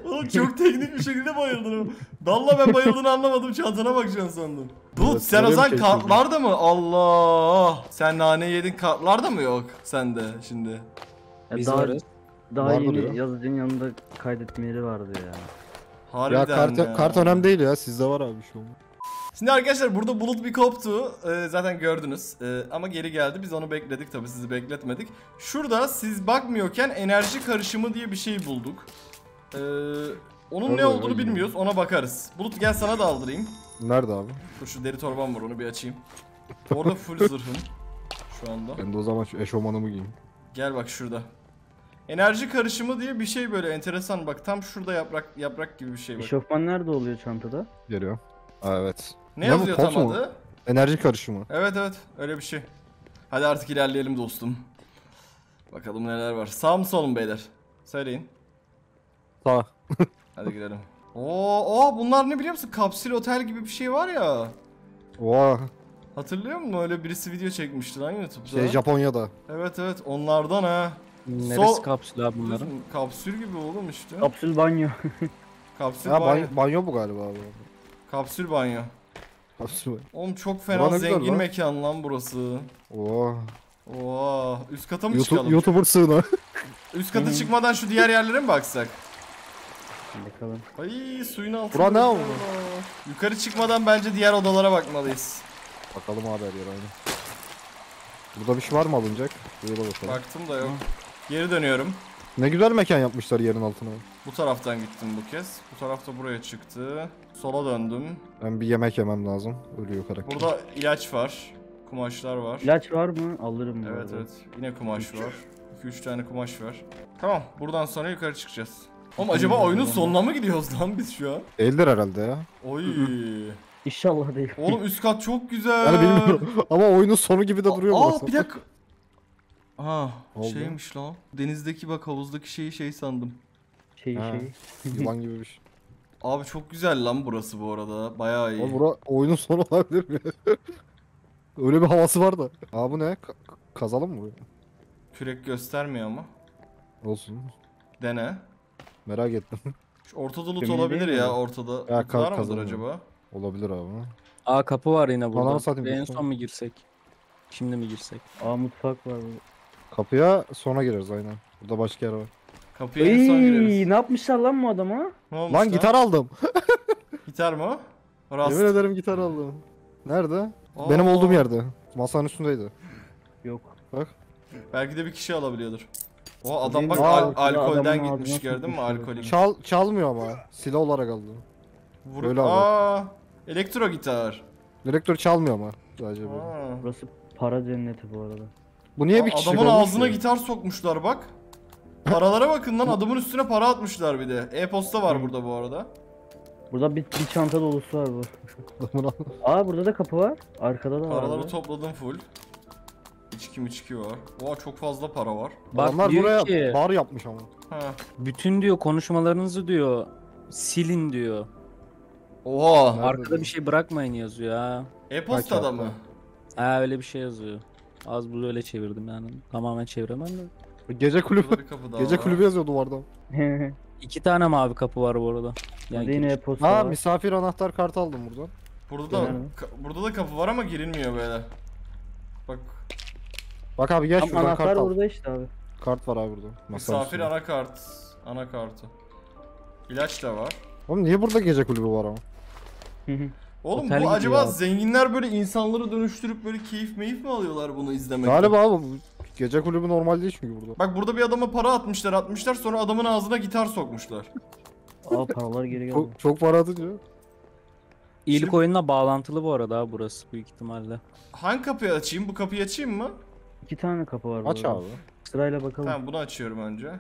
Oğlum çok teknik bir şekilde bayıldın. Valla ben bayıldığını anlamadım. Çantana bakacaksın sandım. Bulut Evet, sen o zaman şey kartlarda mı? Allah. Sen nane yedin kartlarda mı yok sende şimdi? Ya Biz daha varız. daha Vardır yeni ya. yazıcının yanında kaydetme yeri vardı ya. Harbiden ya kart, kart önemli değil ya. Sizde var abi bir şey olmaz. Şimdi arkadaşlar burada bulut bir koptu. Ee, zaten gördünüz. Ee, ama geri geldi. Biz onu bekledik tabii sizi bekletmedik. Şurada siz bakmıyorken enerji karışımı diye bir şey bulduk. Ee, onun Öyle, ne olduğunu öyle. bilmiyoruz. Ona bakarız. Bulut gel sana da aldırayım. Nerede abi? Dur şu deri torbam var onu bir açayım. Orada full [LAUGHS] zırhım. Şu anda. Ben de o zaman şu eşofmanımı giyeyim. Gel bak şurada. Enerji karışımı diye bir şey böyle enteresan bak tam şurada yaprak yaprak gibi bir şey bak. Eşofman nerede oluyor çantada? Geliyor. Aa evet. Ne, Ne bu, yazıyor pot tam mu? adı? Enerji karışımı. Evet evet öyle bir şey. Hadi artık ilerleyelim dostum. Bakalım neler var. Sağ mı sol mu beyler? Söyleyin. Sağ. [LAUGHS] Hadi girelim. Oo, oo bunlar ne biliyor musun? Kapsül otel gibi bir şey var ya. Oha. Hatırlıyor musun? Öyle birisi video çekmişti lan YouTube'da. Şey Japonya'da. Evet evet onlardan ha. Neresi Sol- kapsül abi bunların? Kapsül gibi oğlum işte. Kapsül banyo. [LAUGHS] Kapsül Ha banyo. banyo, banyo bu galiba abi. Kapsül banyo. Kapsül banyo. Oğlum çok fena zengin lan. mekan lan burası. Oha. Oo, üst kata mı YouTube, çıkalım? YouTuber sığını. Üst kata çıkmadan şu diğer yerlere mi baksak? Bakalım. Ay suyun altında. Bura ne oldu? Yukarı çıkmadan bence diğer odalara bakmalıyız. Bakalım abi her yer aynı. Burada bir şey var mı alınacak? Buraya da bakalım. Baktım da yok. Geri dönüyorum. Ne güzel mekan yapmışlar yerin altına. Bu taraftan gittim bu kez. Bu tarafta buraya çıktı. Sola döndüm. Ben bir yemek yemem lazım. Ölüyor karakter. Burada ilaç var. Kumaşlar var. İlaç var mı? Alırım bu Evet arada. evet. Yine kumaş var. 2-3 tane kumaş var. Tamam. Buradan sonra yukarı çıkacağız. Oğlum acaba oyunun sonuna mı gidiyoruz lan biz şu an? Değildir herhalde ya. Oy. [LAUGHS] İnşallah değil. Oğlum üst kat çok güzel. Yani bilmiyorum. [LAUGHS] Ama oyunun sonu gibi de duruyor Aa burası. bir dakika. Aa Ne oldu? şeymiş lan. Denizdeki bak havuzdaki şeyi şey sandım. Şey Ha. şey. Yılan gibi bir şey. [LAUGHS] Abi çok güzel lan burası bu arada. Bayağı iyi. Ama bura oyunun sonu olabilir mi? Öyle bir havası var da. Aa bu ne? Ka- kazalım mı burayı? Kürek göstermiyor ama. Olsun. Dene. Merak ettim. Şu ortada loot olabilir ya ortada. Ya, ka- var mıdır acaba? Olabilir abi. Aa kapı var yine burada. Satayım, en son mu girsek? Şimdi mi girsek? Aa mutfak var. burada. Kapıya sonra gireriz aynen. Burada başka yer var. Kapıya en son gireriz. ne yapmışlar lan bu adama? Ne olmuş Lan gitar aldım. [LAUGHS] Gitar mı? Rast. Yemin ederim gitar aldım. Nerede? Aa, Benim olduğum yerde. Masanın üstündeydi. Yok. Bak. Belki de bir kişi alabiliyordur. O adam bak Aa, al- alkolden adamın gitmiş ağzına gördün mü alkolik. Çal çalmıyor ama. Silah olarak aldı. Vur- Öyle abi. Aa, elektro gitar. Direktör çalmıyor ama. Sadece. Aa. Burası para cenneti bu arada. Bu niye Aa, bir kişi Adamın kalmış ağzına ya? gitar sokmuşlar bak. Paralara bakın lan [LAUGHS] adamın üstüne para atmışlar bir de. E-posta var burada bu arada. Burada bir, bir çanta dolusu var bu. Adamın Aa burada da kapı var. Arkada da var. Paraları topladım full. İçki miçki var. Oha çok fazla para var. Bak Adamlar diyor buraya ki bar yapmış ama. Ha. bütün diyor konuşmalarınızı diyor silin diyor. Oha. Arkada bir şey bırakmayın yazıyor ha. E-postada Kaç mı? hatta? Ha öyle bir şey yazıyor. Az buz öyle çevirdim yani. Tamamen çeviremem de. Gece kulübü. Burada bir kapı daha Gece var. kulübü yazıyor duvarda. [LAUGHS] İki tane mavi kapı var bu arada. Yani yine e-posta Ha var. misafir anahtar kartı aldım buradan. Burada da ka- burada da kapı var ama girilmiyor böyle. Bak Bak abi gel Tam şuradan anahtar kart al. burada işte abi. Kart var abi burada. Masanın misafir üstünde. anakart. Anakartı. İlaç da var. Oğlum niye burada gece kulübü var ama? Oğlum Otel bu gibi acaba ya. zenginler böyle insanları dönüştürüp böyle keyif meyif mi alıyorlar bunu izlemekten? Galiba abi bu gece kulübü normal değil çünkü burada. Bak burada bir adama para atmışlar atmışlar sonra adamın ağzına gitar sokmuşlar. [LAUGHS] Aa paralar geri geldi. Çok, çok para atınca. İyilik Şimdi- oyununa bağlantılı bu arada ha burası büyük ihtimalle. Hangi kapıyı açayım? Bu kapıyı açayım mı? İki tane kapı var Aç burada. abi. Sırayla bakalım. Tamam bunu açıyorum önce.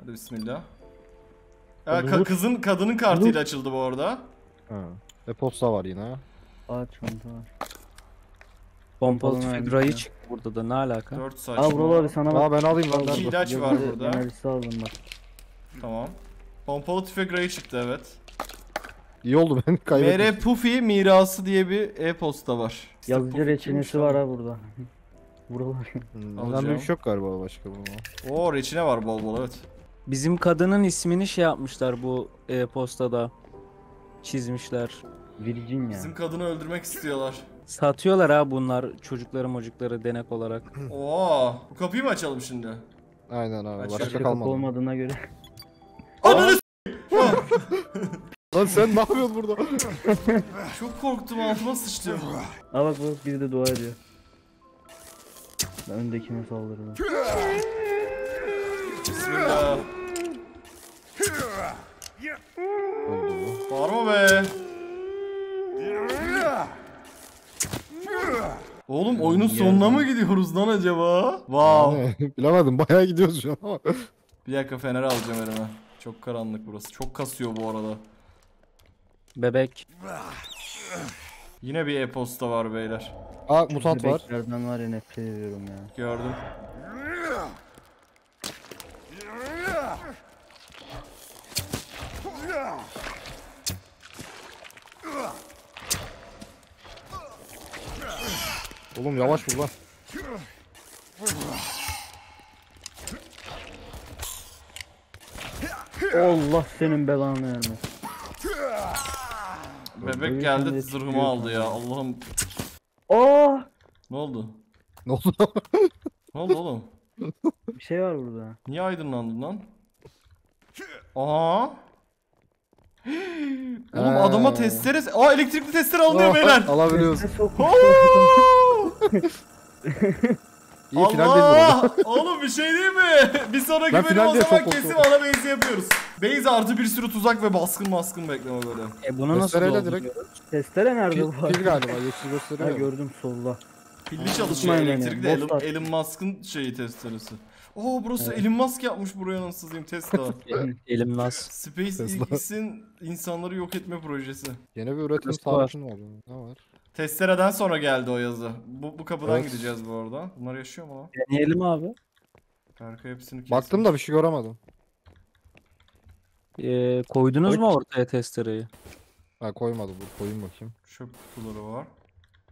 Hadi bismillah. Ya, ka- kızın kadının kartıyla açıldı bu arada. Ha. E posta var yine. Aç çanta var. Pompalı Pompalı tüfek mermisi rayı ya. çıktı burada da ne alaka? 4 saç. Aa Vural abi sana bak. Aa ben alayım lan. İki nerede? ilaç var burada. enerjisi aldım bak. Tamam. Pompalı tüfek rayı çıktı evet. İyi oldu ben kaybettim. MR Puffy mirası diye bir e-posta var. İşte Yazıcı Puffy kimmiş reçinesi lan? var ha burada. Vural abi. Hmm, Alacağım. Bir şey yok galiba başka bunun. Oo reçine var bol bol evet. Bizim kadının ismini şey yapmışlar bu e-postada. Çizmişler. Virgin ya. Bizim kadını öldürmek istiyorlar. Satıyorlar ha bunlar çocukları mocukları denek olarak. [CLEARS THROAT] Oo, bu kapıyı mı açalım şimdi? Aynen abi Açıyorum. başka Başka kapı kalmadı. olmadığına göre. Ananı s- Lan sen ne yapıyorsun burada? [LAUGHS] Çok korktum altıma sıçtım. Aa bak bak biri de dua ediyor. Ben öndekine saldırdım. Bismillah. Bu. Bağırma be. Oğlum oyunun sonuna mı gidiyoruz lan acaba? Wow. [LAUGHS] Bilemedim bayağı gidiyoruz şu an ama. [LAUGHS] Bir dakika fener alacağım elime. Çok karanlık burası. Çok kasıyor bu arada. Bebek. Yine bir e-posta var beyler. Aa mutant var. Bebeklerden var ya nefret ediyorum ya. Gördüm. Oğlum yavaş vur lan. Allah senin belanı vermesin. Bebek geldi zırhımı aldı ya. Allah'ım. Aa! Ne oldu? Ne oldu? Ne oldu oğlum? Bir şey var burada. Niye aydınlandın lan? Aa. [GASPS] Oğlum Ee. adama testere... Aa elektrikli testere alınıyor beyler. Alabiliyoruz. [LAUGHS] Sokmuş? [LAUGHS] İyi final değil. Allah! [LAUGHS] [LAUGHS] Oğlum bir şey değil mi? Bir sonraki Ben bölüm o zaman çok kesin ana base yapıyoruz. Base artı bir sürü tuzak ve baskın baskın bekleme böyle. E bunu nasıl dolduruyoruz? direkt Testere nerede bu? pil galiba yeşil Ha gösteriyor. ya. gördüm solda. Pilli çalışıyor elektrikli Elon. Elon Musk'ın şeyi testeresi. Oo burası Elon Musk yapmış buraya nasıl diyeyim Tesla. Elim, elim nas. Space Tesla. X'in insanları yok etme projesi. Yeni bir üretim tarihi var. Ne var? Testereden sonra geldi o yazı. Bu, bu kapıdan Evet. gideceğiz bu arada. Bunlar yaşıyor mu lan? Deneyelim abi. Berkay hepsini kesmiş. Baktım da bir şey göremedim. E, koydunuz mu ortaya testereyi? Ha koymadı bu. Koyayım bakayım. Çöp kutuları var.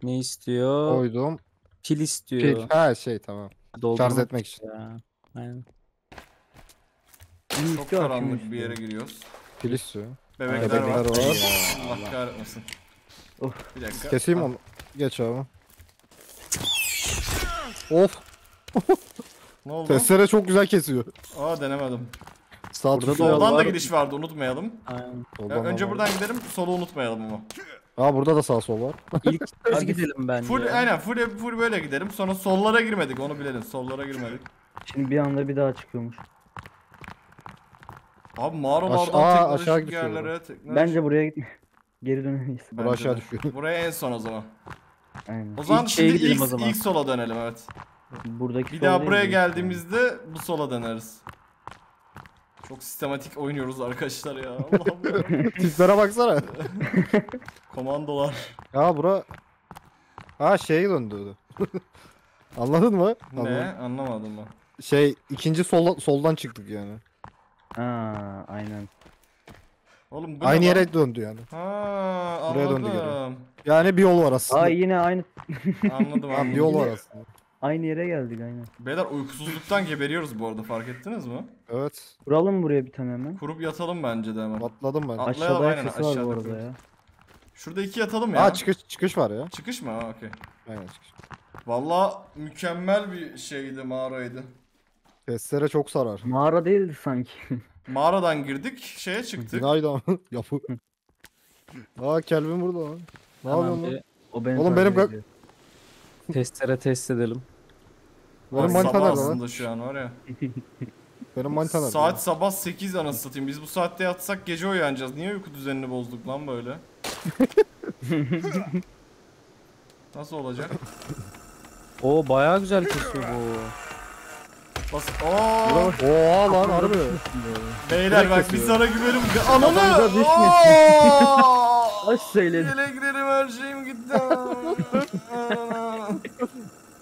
Ne istiyor? Koydum. Pil istiyor. Pil. Ha şey tamam. Doldurmak Şarj etmek için. Ya. Aynen. Çok karanlık bir yere giriyoruz. Pil istiyor. Bebekler, Bebekler var. var. Allah kahretmesin. Of. Bir dakika. Keseyim onu. Geç abi. Of. [LAUGHS] Ne oldu? Testere çok güzel kesiyor. Aa denemedim. Sağ Burada Soldan da gidiş vardı unutmayalım. Aynen. Ya önce var. buradan gidelim, solu unutmayalım ama. Aa burada da sağ sol var. İlk [LAUGHS] Hadi. gidelim bence. Full aynen full full böyle gidelim. Sonra sollara girmedik onu bilelim. Sollara girmedik. Şimdi bir anda bir daha çıkıyormuş. Abi mağaralardan Aş- aa, teknolojik aşağı yerlere teknolojik... Bence buraya gitme. Geri dönemeyiz. Bence Bura aşağı düşüyor. Buraya en son o zaman. Aynen. O zaman İlk şeye şimdi gidelim ilk, o zaman. ilk sola dönelim evet. Buradaki Bir sol daha değil buraya mi? geldiğimizde bu sola döneriz. Çok sistematik oynuyoruz arkadaşlar ya. Allah'ım. [LAUGHS] Tiplere baksana. [LAUGHS] Komandolar. Ya bura... Ha şeye döndü. [LAUGHS] Anladın mı? Ne? Anladım. Anlamadım ben. Şey ikinci sol, soldan çıktık yani. Ha aynen. Oğlum bu ne Aynı lan? yere döndü yani. Ha Buraya döndü geri. Yani bir yol var aslında. Aa yine aynı. Anladım [LAUGHS] Tamam, anladım. bir yol var aslında. Aynı yere geldik aynen. Beyler uykusuzluktan geberiyoruz bu arada fark ettiniz mi? Evet. Kuralım buraya bir tane hemen. Kurup yatalım bence de hemen. Atladım ben. At- Atlayalım, Aşağıda aynen, ayakçısı var aşağıda bu arada kuralım. ya. Şurada iki yatalım ya. Aa çıkış çıkış var ya. Çıkış mı? Ha okey. Aynen çıkış. Valla mükemmel bir şeydi mağaraydı. Testere çok sarar. Mağara değildi sanki. [LAUGHS] Mağaradan girdik şeye çıktık. Binaydı ama [LAUGHS] yapı. [LAUGHS] Aa Kelvin burada lan. Ne yapıyorsun lan? O beni Oğlum takip benim- ediyor. testere test edelim. Benim Lan manita sabah nerede lan? aslında şu an var ya. Benim manita nerede? Saat sabah 8 anasını satayım. Biz bu saatte yatsak gece uyanacağız. Niye uyku düzenini bozduk lan böyle? Nasıl olacak? Oo bayağı güzel kesiyor bu. Bas. Aa! Oha lan harbi. Beyler bak biz sana güvenim. Ananı! Aç söyledim. Yeleklerim her şeyim gitti. [LAUGHS]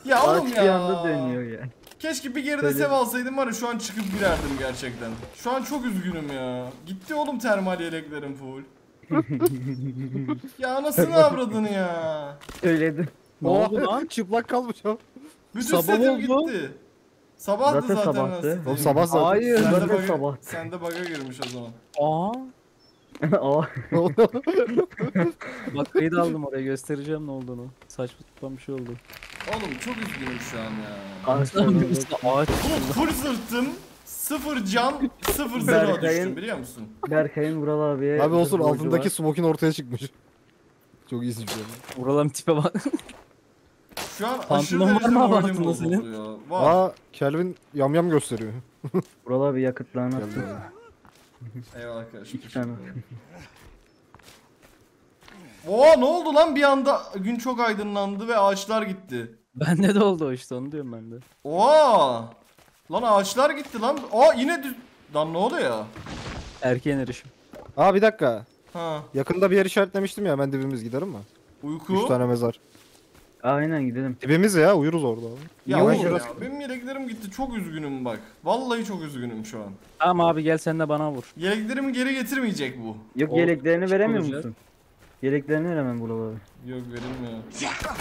ya oğlum ya. bir anda dönüyor ya. Keşke bir geride sev alsaydım var ya şu an çıkıp girerdim gerçekten. Şu an çok üzgünüm ya. Gitti oğlum termal yeleklerim full. [LAUGHS] ya anasını avradın ya. Söyledim. Ne oldu lan? Çıplak kalmış abi. Bütün Sabah setim oldu. gitti. Sabahtı Zaten zaten. sabahtı. satayım. sabah zaten. Hayır. Sende Zaten bug'a- sabah. Sende bug'a girmiş o zaman. Aa. [LAUGHS] Aa. Bak kayıt aldım oraya göstereceğim ne olduğunu. Saçma sapan bir şey oldu. Oğlum çok üzgünüm şu an ya. Ağaçlarına bak. Ağaç. Oğlum full zırhtım. Sıfır can, sıfır Berkay'ın- düştüm biliyor musun? Berkay'ın Vural abiye Abi olsun altındaki smokin ortaya çıkmış. Çok iyisin şu an. Buraların tipe bak. [LAUGHS] Şu an aşırı Pantolon var derecede mı moralim altında bozuldu senin? ya. Var. Aa Kelvin yamyam gösteriyor. [LAUGHS] Vural abi yakıtlarını attı. Eyvallah kardeşim. İki tane. Oo ne oldu lan bir anda gün çok aydınlandı ve ağaçlar gitti. Bende de oldu o işte onu diyorum ben de. Oo! Lan ağaçlar gitti lan. Aa yine düz... Lan ne oluyor? Erken erişim. Aa bir dakika. Ha. Yakında bir yer işaretlemiştim ya ben dibimiz giderim mi? Uyku. 3 tane mezar. Aynen gidelim. Dibimiz ya uyuruz orada abi. Ya, oğlum uyuyor? ya benim yeleklerim gitti. Çok üzgünüm bak. Vallahi çok üzgünüm şu an. Tamam abi gel sen de bana vur. Yeleklerimi geri getirmeyecek bu. Yok O- yeleklerini veremiyor olacak. musun? Yeleklerini veremem Vural abi. Yok verilmiyor.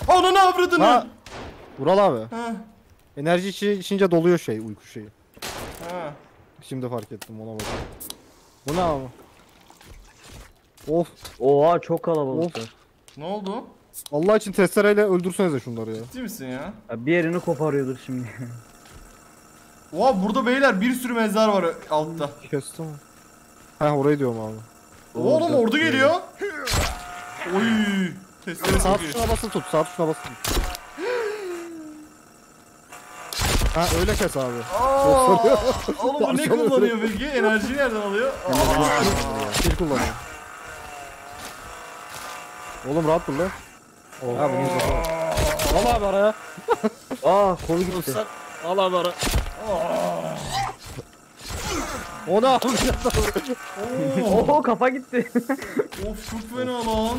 Ananı avradını. Ha! Vural abi. Ha. Enerji içi, içince doluyor şey uyku şeyi. Ha. Şimdi fark ettim ona bak. Bu ne abi? Of. Oha çok kalabalıklar. Ne oldu? Allah için testereyle öldürsenize şunları ya. Ciddi misin ya? Ya bir yerini koparıyordur şimdi. Oha burada beyler bir sürü mezar var altta. Kestim. Ha orayı diyorum abi. Oğlum ordu geliyor. Oy. Testere Sağ tuşuna basılı tut, sağ tuşuna basılı tut. Ha öyle kes abi. Aa, Oğlum bu ne kullanıyor peki? Enerjiyi nereden alıyor? Aa. Skill kullanıyor. Oğlum rahat dur lan. Ha bunu izle. Al abi araya. [LAUGHS] Aa kolu gitti. Al abi araya. O ne abi? [LAUGHS] Oho kafa gitti. [LAUGHS] Of çok fena lan.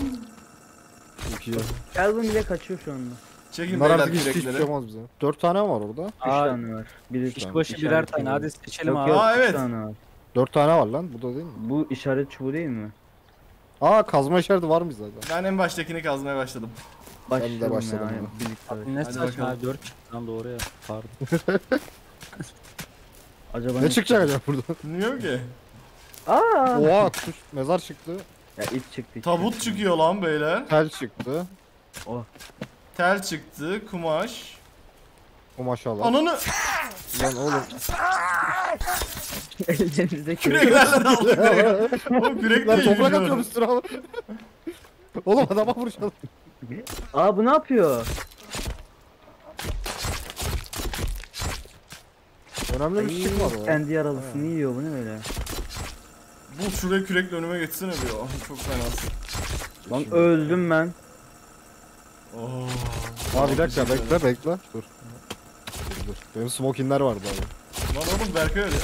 Çok iyi. Calvin bile kaçıyor şu anda. Çekin Bunlar beyler artık hiç, hiçbir şey kürekleri. olmaz bize. Dört tane var orada? Üç Aa, tane var. Biri Kişi başı birer tane hadi seçelim abi. Aa, evet. tane var. Dört tane var lan. Bu da değil mi? Bu işaret çubuğu değil mi? Aa kazma işareti var mı zaten? Ben en baştakini kazmaya başladım. Başlayalım de başladım ya. Birlikte. Ne saçma bakalım. abi 4 çıktı lan doğru ya. Pardon. [LAUGHS] Acaba Ne çıkacak acaba burada? Niye ki? Aa! Oha kuş mezar çıktı. Ya ip çıktı. Tabut çıkıyor lan beyler. Tel çıktı. Tel çıktı, kumaş. O maşallah. Ananı Lan oğlum. Kürek. küreklerle aldık direkt. Oğlum kürek Lan de toprak iyiymiş atıyorum oğlum. üstüne abi. [LAUGHS] Oğlum adama vuracağım. Aa bu ne yapıyor? Önemli bir şey o. Kendi yaralısını yiyor bu ne öyle? Bu şuraya kürekle önüme geçsene ya. Çok fenasın. Lan öldüm ben. Oh. Aa bir dakika bekle bekle. Dur. Dur, dur. Benim smokinler vardı abi. Lan oğlum Berkay öyle.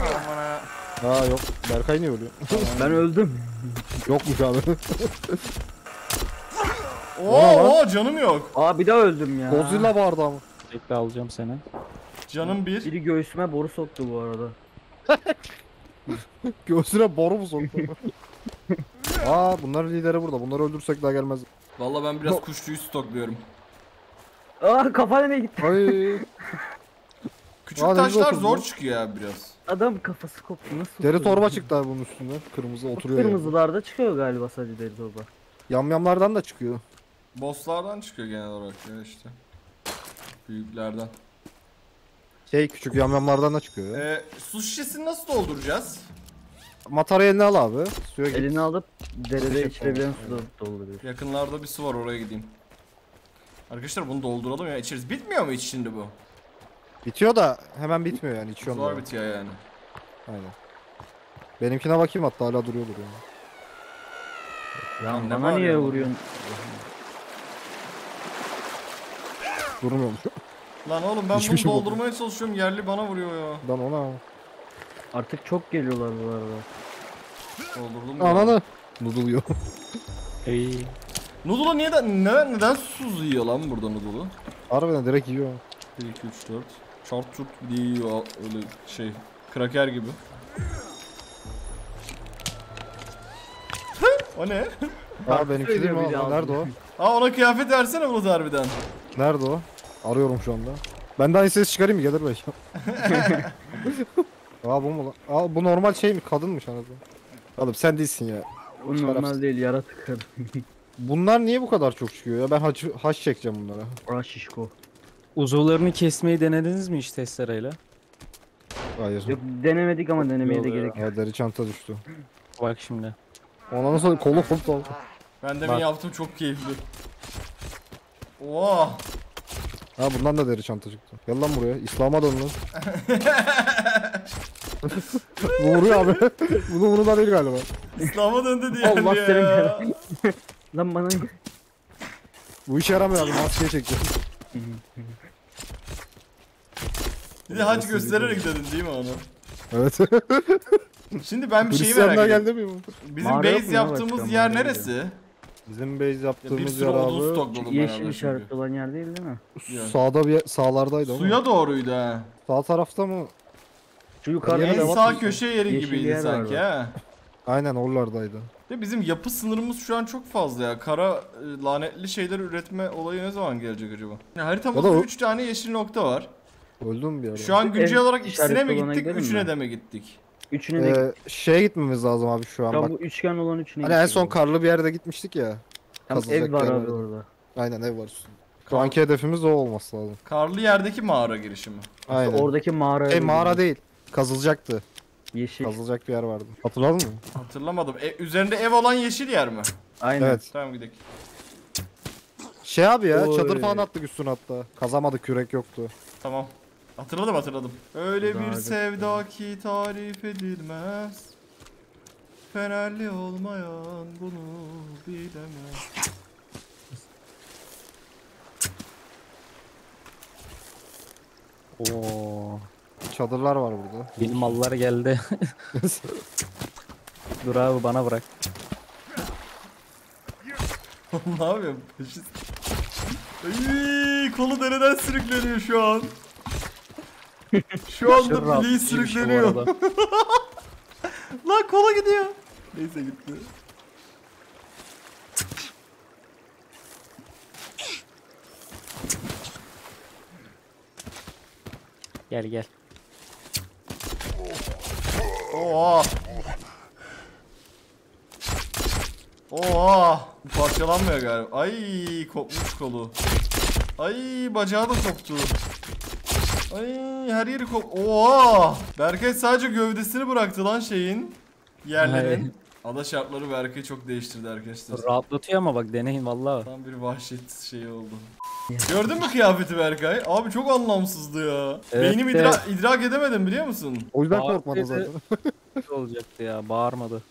Aman ha. Ha yok. Berkay niye ölüyor? Ben öldüm. [LAUGHS] Yokmuş abi. [LAUGHS] Oo, oo canım yok. Aa bir daha öldüm ya. Godzilla vardı ama. Bekle alacağım seni. Canım bir. Biri göğsüme boru soktu bu arada. [LAUGHS] Göğsüne boru mu soktu? [LAUGHS] Aa bunların lideri burada. Bunları öldürsek daha gelmez. Valla ben biraz kuşçuyu stokluyorum. Aa kafa nereye gitti? Ay. [LAUGHS] Küçük Aa, taşlar zor çıkıyor ya biraz. Adam kafası koptu nasıl? Deri torba çıktı abi bunun üstünden. Kırmızı oturuyor. yani. Kırmızılarda çıkıyor galiba sadece deri torba. Yamyamlardan da çıkıyor. Bosslardan çıkıyor genel olarak ya işte. Büyüklerden. Şey küçük yamyamlardan da çıkıyor ya. Ee, su şişesini nasıl dolduracağız? Matarı eline al abi. Suya git. Elini alıp derede Teşekkür içilebilen ederim. su dolduruyor. Yakınlarda bir su var oraya gideyim. Arkadaşlar bunu dolduralım ya içeriz. Bitmiyor mu iç şimdi bu? Bitiyor da hemen bitmiyor yani içiyorum. Zor bitiyor yani. Aynen. Benimkine bakayım hatta hala duruyordur yani. Ya bana niye ya? Vuruyorsun? Durmuyormuş. Lan oğlum ben Hiçbir bunu şey bulamadım. doldurmaya çalışıyorum yerli bana vuruyor ya. Ben ona. Artık çok geliyorlar bu arada. Doldurdum. da. Ananı. Nuduluyor. [LAUGHS] Ey. Noodle'u niye de, ne, neden susuz yiyor lan burada noodle'u? Harbiden direkt yiyor. 1, 2, 3, 4. Çart çurt diye yiyor öyle şey. Kraker gibi. o ne? Aa benimki değil mi? Nerede o? Aa ona kıyafet versene Bulut harbiden. Nerede o? Arıyorum şu anda. Ben de aynı ses çıkarayım mı Gelir Bey? [LAUGHS] Aa bu mu lan? Aa bu normal şey mi? Kadınmış anasını. Oğlum sen değilsin ya. O normal değil yaratık kadın. [LAUGHS] Bunlar niye bu kadar çok çıkıyor ya? Ben haç, haç çekeceğim bunlara. Aa şişko. Uzuvlarını kesmeyi denediniz mi hiç testereyle? Hayır. Yok denemedik ama denemeye de gerek yok. Deri çanta düştü. Bak şimdi. Ona nasıl kolu koptu oldu. Ben de Bak. ben yaptım çok keyifli. Oha. Ha bundan da deri çanta çıktı. Gel lan buraya. İslam'a dön lan. [LAUGHS] bu vuruyor abi. bunu bunu da değil galiba. İslam'a döndü diye Allah ya. senin Lan bana Bu işe yaramıyor abi. Maskeye çekeceğim. Bir de haç göstererek dedin değil mi onu? Evet. Şimdi ben bir şeyi merak ediyorum. geldi mi bu? Bizim Mağara base ya yaptığımız yer neresi? Bizim base Ya bir yaptığımız sürü yer odun abi. beraber yeşil çünkü. işaretli olan yer değil değil mi? Ya. Sağda bir sağlardaydı ama. Suya doğruydu ha. Sağ tarafta mı? Şu yukarıda En de da var sağ köşe yeri Yeşil gibiydi yer sanki var ha. Aynen oralardaydı. Ve bizim yapı sınırımız şu an çok fazla ya. Kara e, lanetli şeyler üretme olayı ne zaman gelecek acaba? Ya, haritamızda da o- 3 tane yeşil nokta var. Öldüm bir ara. Şu an güncel olarak ikisine mi olana gittik, gidelim üçüne mi? de mi gittik? Üçüne de Ee, şeye gitmemiz lazım abi şu an an bak. bu üçgen olan üçüne Hani en son gidiyor. karlı bir yerde gitmiştik ya. Tam ev var abi orada. Aynen ev var üstünde. Şu anki hedefimiz o olması lazım. Karlı yerdeki mağara girişimi. Aynen. Oradaki mağara. Şey mağara değil. Kazılacaktı. Yeşil. Kazılacak bir yer vardı. Hatırladın mı? Hatırlamadım. E, üzerinde ev olan yeşil yer mi? Aynen. Evet. Tamam gidelim. Şey abi ya Oy. çadır falan attık üstüne hatta. Kazamadık kürek yoktu. Tamam. Hatırladım hatırladım. Öyle bir sevda ki tarif edilmez. Fenerli olmayan bunu bilemez. Oo. Çadırlar var burada. Benim mallar geldi. [LAUGHS] Dur abi bana bırak. [LAUGHS] ne yapıyorsun? Faşist. Ay, kolu dereden sürükleniyor şu an. [LAUGHS] Şu anda bileği sürükleniyor. [LAUGHS] Lan kola gidiyor. Neyse gitti. Gel gel. Oha. Oha. Bu Parçalanmıyor galiba. Ay kopmuş kolu. Ay bacağı da koptu. Ay her yeri kop... Oha. Berkay sadece gövdesini bıraktı lan şeyin. Yerlerin. Ada şartları Berkay'ı çok değiştirdi arkadaşlar. Rahatlatıyor ama bak deneyin vallahi. Tam bir vahşet şeyi oldu. Gördün mü kıyafeti Berkay? Abi çok anlamsızdı ya. Evet Beynim de- idra- idrak edemedim biliyor musun? O yüzden korkmadı zaten. [LAUGHS] Olacaktı ya bağırmadı.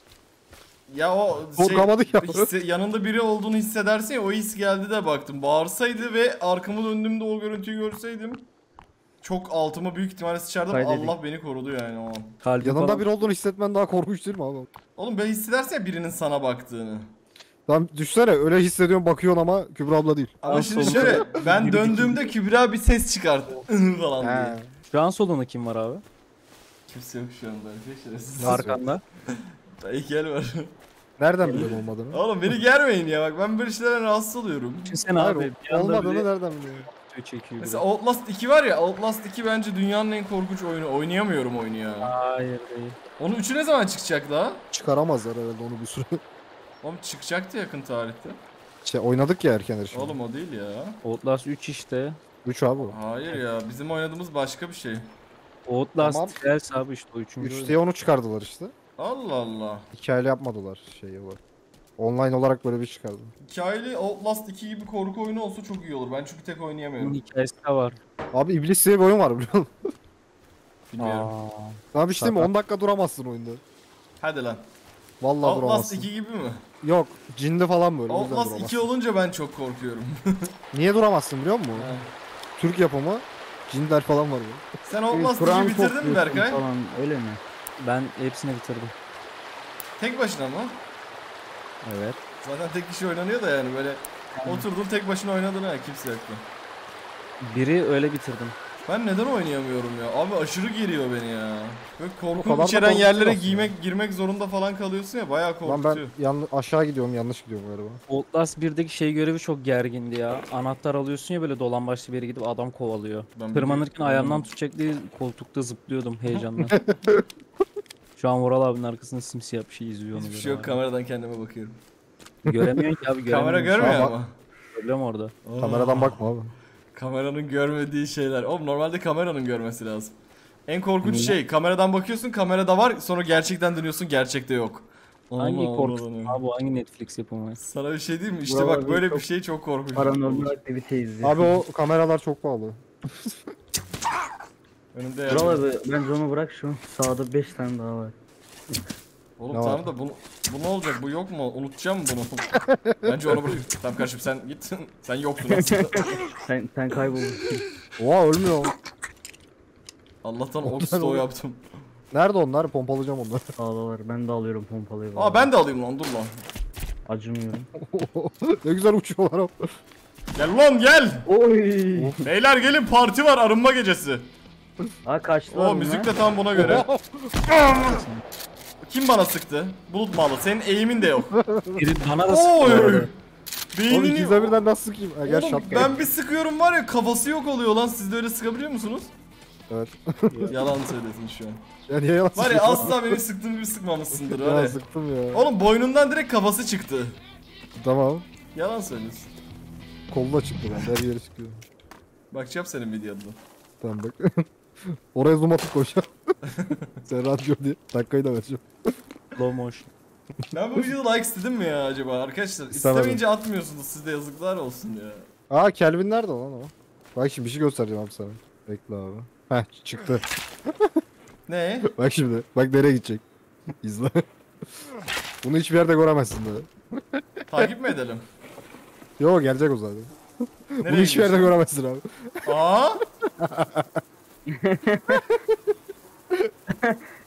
Ya o şey, Korkamadık ya. hisse- yanında biri olduğunu hissedersin ya o his geldi de baktım. Bağırsaydı ve arkamı döndüğümde o görüntüyü görseydim çok altıma büyük ihtimalle sıçardım. Kaydedik. Allah beni korudu yani o an. Kalbim Yanında falan- biri olduğunu hissetmen daha korkunç değil mi abi? Oğlum ben hissedersin ya birinin sana baktığını. Lan düşsene öyle hissediyorsun bakıyorsun ama Kübra abla değil. Ama şimdi şöyle ben döndüğümde Kübra bir ses çıkarttı. [LAUGHS] Falan diye. Şu an solunda kim var abi? Kimse yok şu anda arkadaşlar. Arkanda. [LAUGHS] Heykel var. Nereden biliyorsun olmadığını? Oğlum beni germeyin ya bak ben böyle şeylerden rahatsız oluyorum. Hayır abi. bir anda olmadığını nereden biliyorsun? Video çekiyor. Mesela biri. Outlast 2 var ya Outlast 2 bence dünyanın en korkunç oyunu. Oynayamıyorum oyunu ya. Hayır değil. Onun 3'ü ne zaman çıkacak daha? Çıkaramazlar herhalde onu bir süre. [LAUGHS] Oğlum çıkacaktı yakın tarihte. Şey, oynadık ya erken erişim. Oğlum o değil ya. Outlast 3 işte. 3 abi o. Hayır ya bizim oynadığımız başka bir şey. Outlast Tamam. Tales abi işte o 3. 3 diye onu çıkardılar işte. Allah Allah. Hikayeli yapmadılar şey olarak. Online olarak böyle bir çıkardı. Hikayeli Outlast 2 gibi korku oyunu olsa çok iyi olur. Ben çünkü tek Bunun oynayamıyorum. hikayesi de var. Abi İblis diye bir oyun var biliyor musun? [LAUGHS] Bilmiyorum. Abi işte mi 10 dakika duramazsın oyunda. Hadi lan. Vallahi Outlast duramazsın. 2 gibi mi? Yok cinde falan böyle. o yüzden Outlast duramazsın. 2 olunca ben çok korkuyorum. [LAUGHS] Niye duramazsın biliyor musun? Türk yapımı cinler falan var böyle. Sen Outlast Kur'an 2'yi bitirdin mi Berkay? Falan öyle mi? Ben hepsini bitirdim. Tek başına mı? Evet. Zaten tek kişi oynanıyor da yani böyle oturdun tek başına oynadın ha kimse yoktu. Biri öyle bitirdim. Ben neden oynayamıyorum ya? Abi aşırı geriyor beni ya. Böyle korku da içeren yerlere aslında. giymek girmek zorunda falan kalıyorsun ya bayağı Lan korkutuyor. ben yanlış aşağı gidiyorum yanlış gidiyorum galiba. Outlast 1'deki şey görevi çok gergindi ya. Anahtar alıyorsun ya böyle dolambaçlı bir yere gidip adam kovalıyor. Ben Tırmanırken ayağımdan tutacak diye koltukta zıplıyordum heyecandan. [LAUGHS] Şu an Vural abinin arkasında simsiyah bir şey izliyor onu Hiçbir şey yok hala. kameradan kendime bakıyorum. Göremiyorsun ki abi göremiyorsun. [LAUGHS] Kamera görmüyor Ama- ama. Problem orada. Kameradan bakma abi. Kameranın görmediği şeyler. Oğlum normalde kameranın görmesi lazım. En korkunç Niye? şey kameradan bakıyorsun kamerada var sonra gerçekten dönüyorsun gerçekte yok. Hangi Allah korkusun Allah. abi bu hangi Netflix yapımı? Sana bir şey diyeyim mi? İşte Bravo bak abi, böyle bir şey çok korkunç. Paranormal aktivite izliyor. Abi o kameralar çok pahalı. [LAUGHS] Önünde yani. Kral abi bence onu bırak şu sağda 5 tane daha var. Oğlum Ne tamam var? da bu, bu ne olacak? Bu yok mu? Unutacağım bunu. [LAUGHS] Bence onu bırak. Tamam kardeşim sen git. [LAUGHS] sen yoksun aslında. [LAUGHS] Sen sen kayboldun. Oha ölmüyor. Allah'tan oluyor. yaptım. Nerede onlar? Pompalayacağım onları. Sağdalar. Ben de alıyorum pompalıyı. Aa ben de alayım lan dur lan. Acımıyorum. ne güzel uçuyorlar. Gel lan gel. Oy. Beyler gelin parti var arınma gecesi. Aa kaçtılar Oo müzik de tam buna göre. [LAUGHS] Kim bana sıktı? Bulut malı. Senin eğimin de yok. Biri bana da sıktı. Oğlum Beynini... ikizde birden nasıl sıkayım? Ha, gel Oğlum şapka. ben bir sıkıyorum var ya kafası yok oluyor lan. Siz de öyle sıkabiliyor musunuz? Evet. [LAUGHS] Yalan söylesin şu an. Ya niye yalan Var ya asla benim sıktığım gibi sıkmamışsındır [LAUGHS] Ya öyle. sıktım ya. Oğlum boynundan direkt kafası çıktı. Tamam. Yalan söylüyorsun. Kolu da çıktı ben. Her yeri çıkıyor. Bakacağım senin videonda. Tamam bak. Oraya zoom atıp koyacağım. [LAUGHS] Sen radyo diye. Dakikayı da vereceğim. Slow motion. Ben bu videoda like istedim mi ya acaba arkadaşlar? İstemeyince atmıyorsunuz siz de yazıklar olsun ya. Aa Kelvin nerede lan o? Bak şimdi bir şey göstereceğim abi sana. Bekle abi. Heh çıktı. [LAUGHS] Ne? Bak şimdi. Bak nereye gidecek. İzle. Bunu hiçbir yerde göremezsin böyle. [LAUGHS] Takip mi edelim? Yo gelecek o zaten. Nereye Bunu hiçbir yerde göremezsin abi. Aa! [LAUGHS]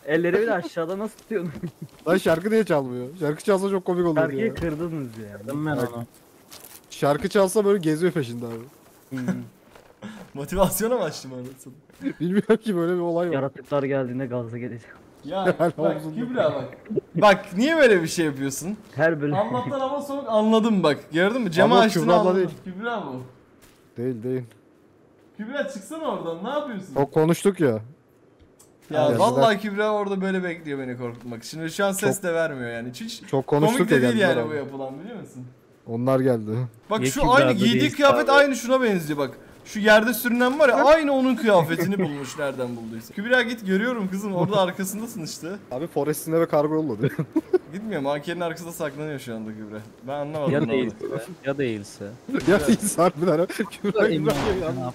Elleri bir de aşağıda nasıl tutuyorsun? [LAUGHS] Lan şarkı niye çalmıyor? Şarkı çalsa çok komik olurdu ya. Şarkıyı kırdınız ya. Dedim ben onu. Şarkı çalsa böyle geziyor peşinde abi. Hmm. [LAUGHS] Motivasyona mı açtım anasını? Bilmiyorum ki böyle bir olay var. Yaratıklar geldiğinde gazla geleceğim. Ya bak. Kübra bak. Bak niye böyle bir şey yapıyorsun? Her bölüm. Allah'tan ama soğuk anladım bak. Gördün mü? Cama Ama açtığını Kübra abla anladım. değil. Kübra bu. Değil değil. Kübra çıksana oradan ne yapıyorsun? O konuştuk ya. Ya Geldiler. vallahi Kübra orada böyle bekliyor beni korkutmak. Şimdi şu an ses de vermiyor yani. Hiç, hiç Çok konuştuk komik ya de değil geldiler yani abi. bu yapılan biliyor musun? Onlar geldi. Bak Niye şu Kübra aynı da giydiği kıyafet abi? aynı şuna benziyor bak. Şu yerde sürünen var ya aynı onun kıyafetini bulmuş nereden bulduysa. Kübra git görüyorum kızım orada [LAUGHS] arkasındasın işte. Abi Forest'in eve kargo yolladı. [LAUGHS] Gitmiyor mankenin arkasında saklanıyor şu anda Kübra. Ben anlamadım. Ya değilse. Ya değilse. ya insan harbiden. Kübra, Kübra, ne yap-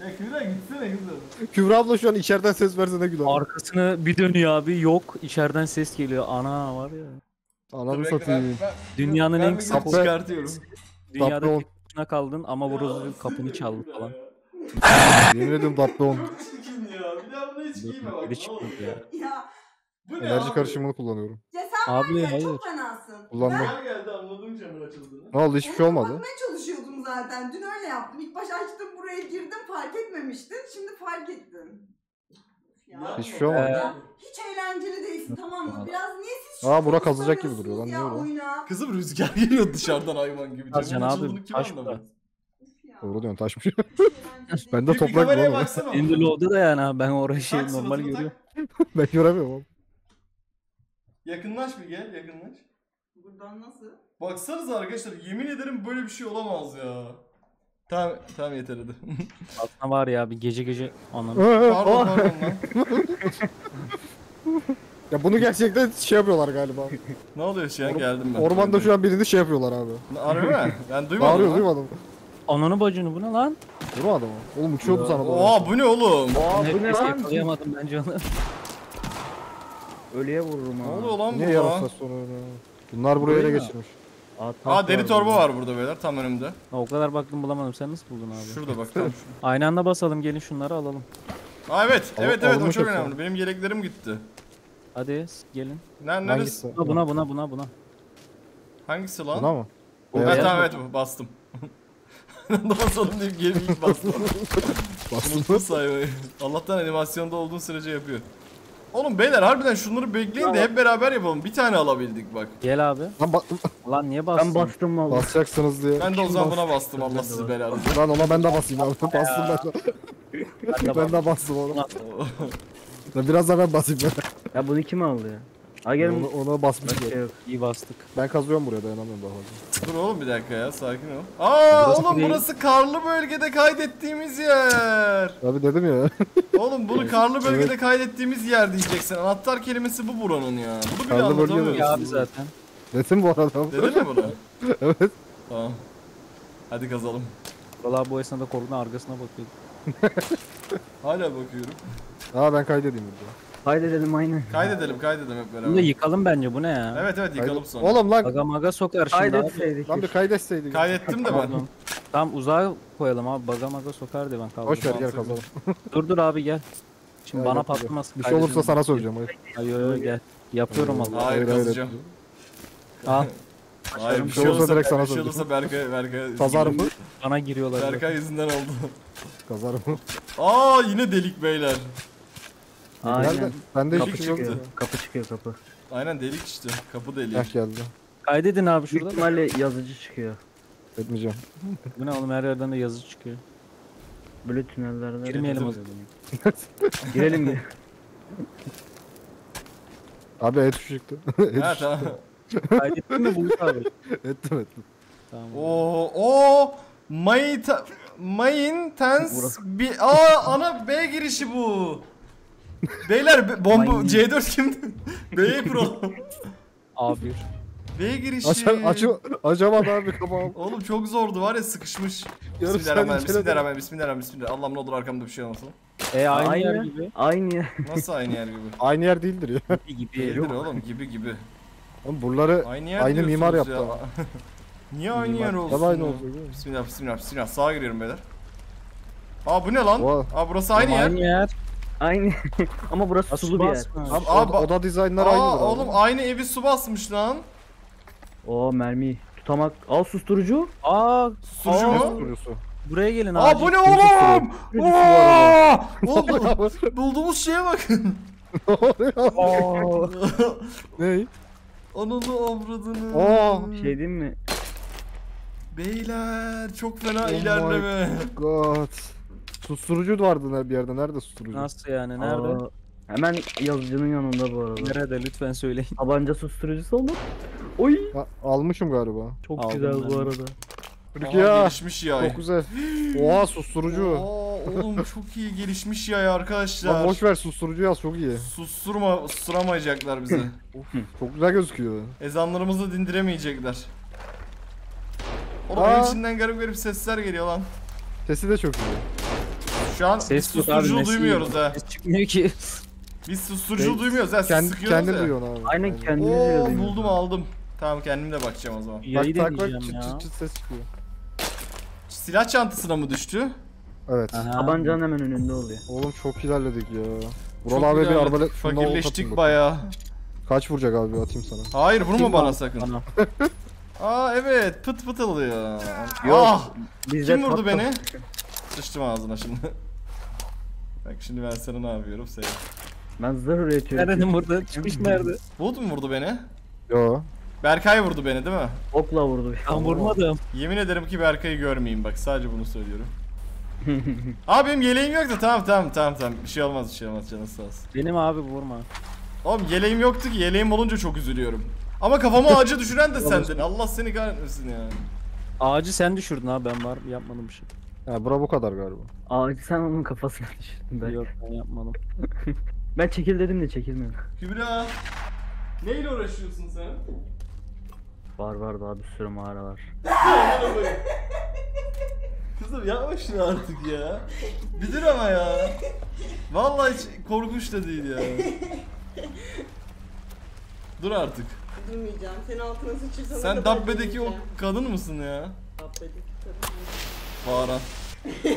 Ya Kübra gitsene kızım. Kübra abla şu an içeriden ses verse ne güler. Arkasını bir dönüyor abi yok içeriden ses geliyor. Ana var ya. Ananı satayım. Dünyanın en kısa çıkartıyorum. Tek başına kaldın ama burası kapını çaldı falan. Yemin ediyorum tatlı on. Çok çirkin ya. Bir daha bunu hiç giyme bak. Biri ne olur ya. ya. Bu ne Enerji abi? karışımını kullanıyorum. ya sen Abi var ya hayır. çok fenasın. Kullandım. Güzel geldi anladım canın açıldığını. Ne oldu hiçbir şey olmadı. Bakmaya çalışıyordum zaten. Dün öyle yaptım. İlk baş açtım buraya girdim fark etmemiştin. Şimdi fark ettin. Ya. Hiçbir şey olmadı. Ya, hiç eğlenceli değilsin tamam mı? Biraz niye siz Aa, Burak azılacak gibi duruyor lan, niye öyle? oyuna? Kızım rüzgar geliyor dışarıdan hayvan gibi. Az Camın can abi, açıldığını kim taş anlamaz? Uf ya. Doğru diyorsun taşmış. [LAUGHS] Eğlenceli. ben de Bir, bir toprak kameraya bulamam. baksana. Şimdi loadı da yani abi ben orayı şey Tak normal tak. görüyorum. [LAUGHS] ben göremiyorum oğlum. Yakınlaş bir gel yakınlaş. Buradan nasıl? Baksanıza arkadaşlar yemin ederim böyle bir şey olamaz ya. Tamam tamam yeter hadi. [LAUGHS] Aslında var ya bir gece gece anladım. pardon pardon lan. [LAUGHS] ya bunu gerçekten şey yapıyorlar galiba. Ne oluyor şu an geldim ben. Ormanda şu an birini şey yapıyorlar abi. Harbi mi? [LAUGHS] Ben duymadım. Bağırıyor lan. duymadım. Ananı bacını bu ne lan? Vurmadı mı? Oğlum uçuyordu sana doğru. Oha bu ne oğlum? Aa bu ne lan? yakalayamadım bence onu. Ölüye vururum Ne oluyor lan Ne bu yarasa sonra öyle. Bunlar buraya ele Burayı mı? geçirmiş. Aa, Aa deri torba var burada beyler tam önümde. o kadar baktım bulamadım. Sen nasıl buldun abi? Şurada bak tam. [LAUGHS] Aynı anda basalım gelin şunları alalım. Aa evet Al- evet evet o alınmış çok yoksa. önemli. Benim yeleklerim gitti. Hadi gelin. Hangisi? neresi? Buna buna buna buna buna. Hangisi lan? Buna mı? Ha Evet. beyaz tamam evet bastım. [LAUGHS] Ben de basalım deyip geri ilk [LAUGHS] bastım. Unuttum saymayı. Allah'tan animasyonda olduğun sürece yapıyor. Oğlum beyler harbiden şunları bekleyin de hep beraber yapalım. Bir tane alabildik bak. Gel abi. Lan ba- Lan niye bastın? Ben bastım valla. basacaksınız diye. Ben de o zaman buna bastım Allah sizi belanı. Lan ona ben de basayım abi. Bastım ben de. Ben de Ben de bastım Lan Biraz da ben basayım ben. Ya bunu kim aldı ya? Ha gelin. Ona, ona basmışım. Şey yok. İyi bastık. Ben kazıyorum buraya dayanamıyorum daha fazla. Dur oğlum bir dakika ya sakin ol. Aa Burası oğlum değil. burası karlı bölgede kaydettiğimiz yer. Abi dedim ya. [LAUGHS] Oğlum bunu karlı bölgede kaydettiğimiz yer diyeceksin. Anahtar kelimesi bu buranın ya. Bunu bile Karlı bölge anlatamıyorsun. Ya abi zaten. dedim bu arada. Dedin mi bunu? [LAUGHS] evet. Tamam. Hadi kazalım. Valla bu esnada korkunun arkasına bakıyordum. Hala bakıyorum. Aa ben kaydedeyim burada. Kaydedelim aynen. Kaydedelim kaydedelim hep Bunu da beraber. yıkalım bence bu ne ya? Evet evet yıkalım sonra. Oğlum lan. Baga maga sokar şimdi abi. Kaydetseydik. Lan bir kaydetseydik. Kaydettim de ben. Tamam uzağa koyalım abi. Baga maga sokar diye ben kaldım. Boş ver gel kazalım. Dur dur abi gel. Şimdi Gel, bana patlamaz. Bir şey olursa sana söyleyeceğim. Hayır. Yo, gel. Yapıyorum Hayır, valla. Hayır, hayır, kazacağım. [LAUGHS] Al. Hayır bir şey şey olursa direkt sana bir şey söyleyeceğim. olursa Berkay Berkay Kazarım mı? Bana giriyorlar. Berkay yüzünden oldu. Kazarım. Aa yine delik beyler. Aynen. Nerede? Bende Kapı şey çıktı. yok. Kapı çıkıyor kapı. Aynen delik işte. Kapı deliği. Heh geldi. Kaydedin abi Büyük şurada. da. ihtimalle yazıcı çıkıyor. Etmeyeceğim. Bu ne oğlum her yerden de yazı çıkıyor. Böyle tünellerde. Girmeyelim o zaman. [LAUGHS] Girelim bir. Abi et şu çıktı. [LAUGHS] et Ha tamam. Kaydettin mi Bulut abi? ettim ettim. Tamam. Oo o May ta- Mayın tens bir aa ana B girişi bu. Beyler be- bomba Mayın. C4 kimdi? B'ye kuralım. A1. B girişi. Aç, aç, açamadı abi kapağım. Oğlum çok zordu var ya sıkışmış. Yarım Bismillahirrahmanirrahim. Bismillahirrahmanirrahim. Bismillahirrahmanirrahim. Bismillah. Allah'ım ne olur arkamda bir şey olmasın. E aynı, Aynı. yer gibi. Aynı ya. Nasıl aynı yer gibi? Aynı yer değildir ya. Gibi. Değildir oğlum gibi gibi. Oğlum buraları Aynı yer Aynı mimar yaptı ya. [LAUGHS] Niye aynı Mimar. yer olsun? Tabii aynı mi? Bismillah bismillah bismillah. Sağa giriyorum beyler. Aa bu ne lan? Oha. Aa burası aynı yer. Aynı yer. Aynı. [LAUGHS] Ama burası sulu bir yer. basma? Abi, oda, ba- oda dizaynları Aa aynıdır abi. oğlum aynı evi su basmış lan. Oo mermi. Tutamak. Al susturucu. Aa Sucu Aa. mu? Buraya gelin Aa acil. bu ne oğlum? Bu. Aa! [LAUGHS] Oğlum bulduğumuz şeye bakın. [LAUGHS] Ne oluyor? Aa. ne? Ananı avradını. Aa. Şey diyeyim mi? Beyler çok fena Oh my ilerleme. God. Susturucu vardı bir yerde. Nerede susturucu? Nasıl yani? Nerede? Aa, hemen yazıcının yanında bu arada. Nerede lütfen söyleyin. Tabanca susturucusu olur. Oy. Ha, almışım galiba. Çok Aldım güzel ben bu arada. Aa, Türkiye. gelişmiş yay. Çok güzel. Oha susturucu. Aa, oğlum çok iyi gelişmiş yay Lan arkadaşlar. boş ver susturucu yaz çok iyi. Susturma, susturamayacaklar bizi. Çok güzel gözüküyor. Ezanlarımızı dindiremeyecekler. Oğlum Aa. içinden garip garip sesler geliyor lan. Sesi de çok iyi. Şu an Ses yok abi. duymuyoruz ha. Ses çıkmıyor ki. [LAUGHS] Biz susturuculuğu Şey, duymuyoruz ha. Siz Kendi, sıkıyorsunuz kendin ya. duyuyorsun abi. Aynen kendini Oo duyuyor. buldum aldım. Tamam kendim de bakacağım o zaman. Yayı Bak tak bak deneyeceğim çıt ya. çıt çıt ses çıkıyor. Silah çantasına mı düştü? Evet. Aha. Tabancanın hemen önünde oluyor. Oğlum çok ilerledik ya. Çok Vural abi bir ilerledik, arbalet şundan atayım Fakirleştik bayağı. Kaç vuracak abi atayım sana. Hayır vurma Kim bana sakın. Bana. [LAUGHS] Aa evet pıt pıt oluyor. Yok. Ah! Bizde Kim vurdu beni? Sıçtım ağzına şimdi. Bak şimdi ben sana ne yapıyorum seyret. Ben zırh üretiyorum. Nerede burada? Çıkmış nerede? Bulut mu vurdu beni? Yo. Berkay vurdu beni değil mi? Okla vurdu. Ben vurmadım. Yemin ederim ki Berkay'ı görmeyeyim bak sadece bunu söylüyorum. [LAUGHS] Abi benim yeleğim yoktu tamam tamam tamam tamam bir şey olmaz bir şey olmaz canın sağ olsun. Benim abi vurma. Oğlum yeleğim yoktu ki yeleğim olunca çok üzülüyorum. Ama kafama [LAUGHS] ağacı düşüren de sendin Allah seni kahretmesin ya. Ağacı sen düşürdün abi ben var yapmadım bir şey. Ha bura bu kadar galiba. Ağacı sen onun kafasına [LAUGHS] düşürdün belki. Yok ben yapmadım. [LAUGHS] Ben çekil dedim de çekilmedi. Kübra neyle uğraşıyorsun sen? Var var daha bir sürü mağara var. [LAUGHS] Kızım yapma şunu artık ya. Bir dur ama ya. Vallahi hiç korkunç da değil ya. Dur artık. Durmayacağım. Senin altına sıçırsana Sen Dabbe'deki o kadın mısın ya? Dabbe'deki kadın. Bağıran. [LAUGHS]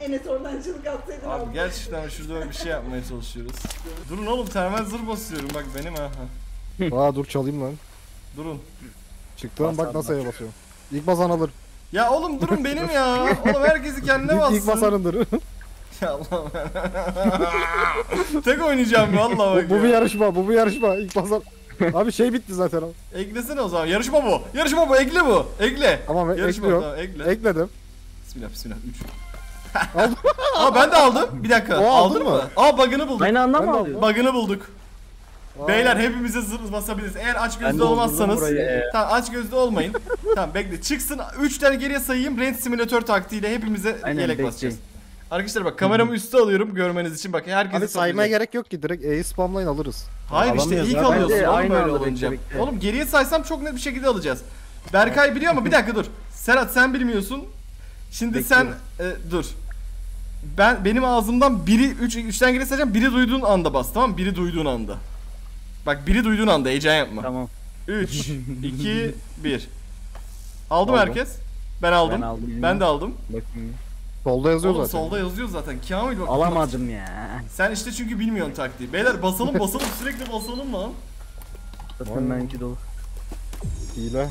Enes oradan çığlık atsaydın. Abi abla. gerçekten şurada bir şey yapmaya çalışıyoruz. Durun oğlum termal zırh basıyorum bak benim ha. Aa dur çalayım lan. Durun. Çıktı lan bak nasıl E'ye basıyorum. İlk basan alır. Ya oğlum durun benim ya. [LAUGHS] Oğlum herkesi kendine İlk, bassın. ilk basanındır. [LAUGHS] Ya Allah'ım. Tek oynayacağım vallahi bak bu, bu ya. bir yarışma, bu bir yarışma. İlk basan. Abi şey bitti zaten. o. Eklesene o zaman. Yarışma bu. Yarışma bu. Ekle bu. Ekle. Tamam Yarışma ekliyor. tamam, ekle. Ekledim. Bismillah bismillah 3. Aldım. [LAUGHS] Aa ben de aldım. Bir dakika. O aldın aldın mı? mı? Aa bug'ını bulduk. Aynı anda Ben mı alıyor? Bug'ını bulduk. Aa. Beyler hepimize zırh basabiliriz. Eğer aç gözlü olmazsanız. Tamam aç gözlü olmayın. tamam bekle. Çıksın 3 tane geriye sayayım. Range simülatör taktiğiyle hepimize Aynen, yelek bekleyin. basacağız. Arkadaşlar bak kameramı üste alıyorum görmeniz için. Bak herkesi Abi saymaya toplayacak. gerek yok ki direkt E'yi spamlayın alırız. Hayır işte Alamıyoruz ilk alıyorsun Bence oğlum aynı böyle anda olunca. bekle, bekle. Oğlum geriye saysam çok net bir şekilde alacağız. Berkay biliyor ama bir dakika dur. Serhat sen bilmiyorsun. Şimdi sen e, dur. Ben benim ağzımdan biri 3 üç, 3'ten geri sayacağım. Biri duyduğun anda bas tamam mı? Biri duyduğun anda. Bak biri duyduğun anda heyecan yapma. Tamam. 3 2 1. Aldım Aldım. herkes. Ben aldım. Ben Ben, aldım. de aldım. Bakayım. Solda yazıyor Oğlum zaten. solda yazıyor zaten. Kamil bak. Alamadım ya. Sen işte çünkü bilmiyorsun taktiği. Beyler basalım basalım sürekli basalım lan. Zaten benimki dolu. Hile.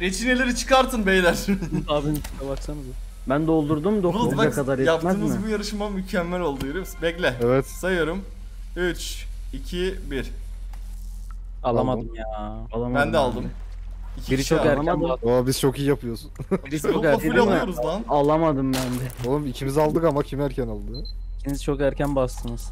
Reçineleri çıkartın beyler. [LAUGHS] Abinin üstüne baksanıza. Ben doldurdum Oğlum 9'a bak kadar yetmez yaptığımız mi? bu yarışma mükemmel oldu görüyor musun? Bekle. Evet. Sayıyorum. 3, 2, 1. Alamadım ya. Alamadım Ben de aldım. İki Biri kişi çok erken Alamadım. Oo biz çok iyi yapıyoruz. Biz [LAUGHS] çok erken full alıyoruz lan. Alamadım ben de. Oğlum ikimiz aldık ama kim erken aldı? İkiniz çok erken bastınız.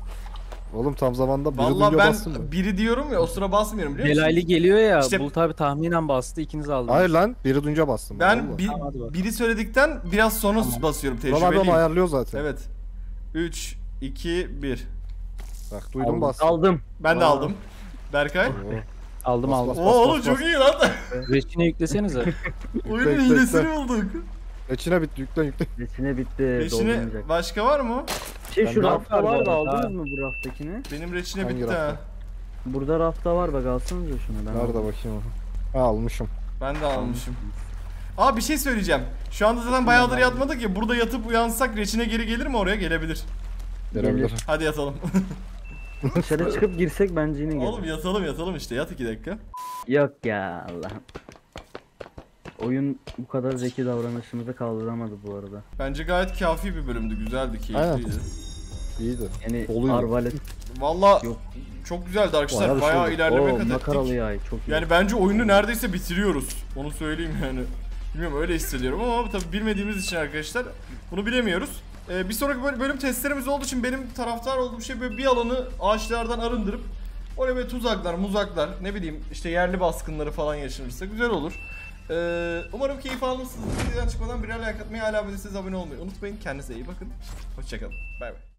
Oğlum tam zamanda biri Vallahi duyuyor ben mı? biri diyorum ya o sıra basmıyorum biliyor musun? Belaylı geliyor ya. İşte- Bulut abi tahminen bastı. ikiniz aldınız. Hayır lan biri duyunca bastım. Ben bir, Tamam, hadi biri söyledikten biraz sonra basıyorum abi onu tecrübeliyim. ayarlıyor zaten. Evet. 3, 2, 1. Bak duydum Aldım. bastım. Aldım. Ben de Aa. aldım. Berkay. Oo. Aldım aldım. Oo oğlum çok iyi lan. [LAUGHS] Reçine yüklesenize. Oyunun hilesini bulduk. İçine bit yüklen yüklen. Reçine bitti. Reçine başka var mı? Şey şu Ben rafta var da arada. aldınız mı bu raftakini? Benim reçine Hangi bitti rafta? ha. Burada rafta var bak alsanıza şunu ben Nerede aldım. bakayım onu. Ha almışım. Ben de almışım. Aa bir şey söyleyeceğim. Şu anda zaten bayağıdır yatmadık ya. Burada yatıp uyansak reçine geri gelir mi oraya? Gelebilir. Gelebilir. Hadi yatalım. [LAUGHS] Dışarı çıkıp girsek bence yine gelir. Oğlum yatalım yatalım işte. Yat iki dakika. Yok ya Allah'ım. Oyun bu kadar zeki davranışımızı kaldıramadı bu arada. Bence gayet kafi bir bölümdü. Güzeldi, Aynen. keyifliydi. İyiydi. Yani Doluydu. arbalet. Valla Yok. çok güzeldi arkadaşlar. Bayağı şey Bayağı ilerleme Oo kat makaralı ettik. yay çok iyi. Yani bence oyunu neredeyse bitiriyoruz. Onu söyleyeyim yani. Bilmiyorum öyle hissediyorum ama tabii bilmediğimiz için arkadaşlar bunu bilemiyoruz. Ee, bir sonraki böl- bölüm testlerimiz olduğu için benim taraftar olduğum şey böyle bir alanı ağaçlardan arındırıp oraya böyle tuzaklar, muzaklar, ne bileyim işte yerli baskınları falan yaşanırsa güzel olur. Ee, umarım keyif almışsınız. Videodan çıkmadan birer like atmayı, hala abone olmayı unutmayın. Kendinize iyi bakın. Hoşçakalın. Bay bay.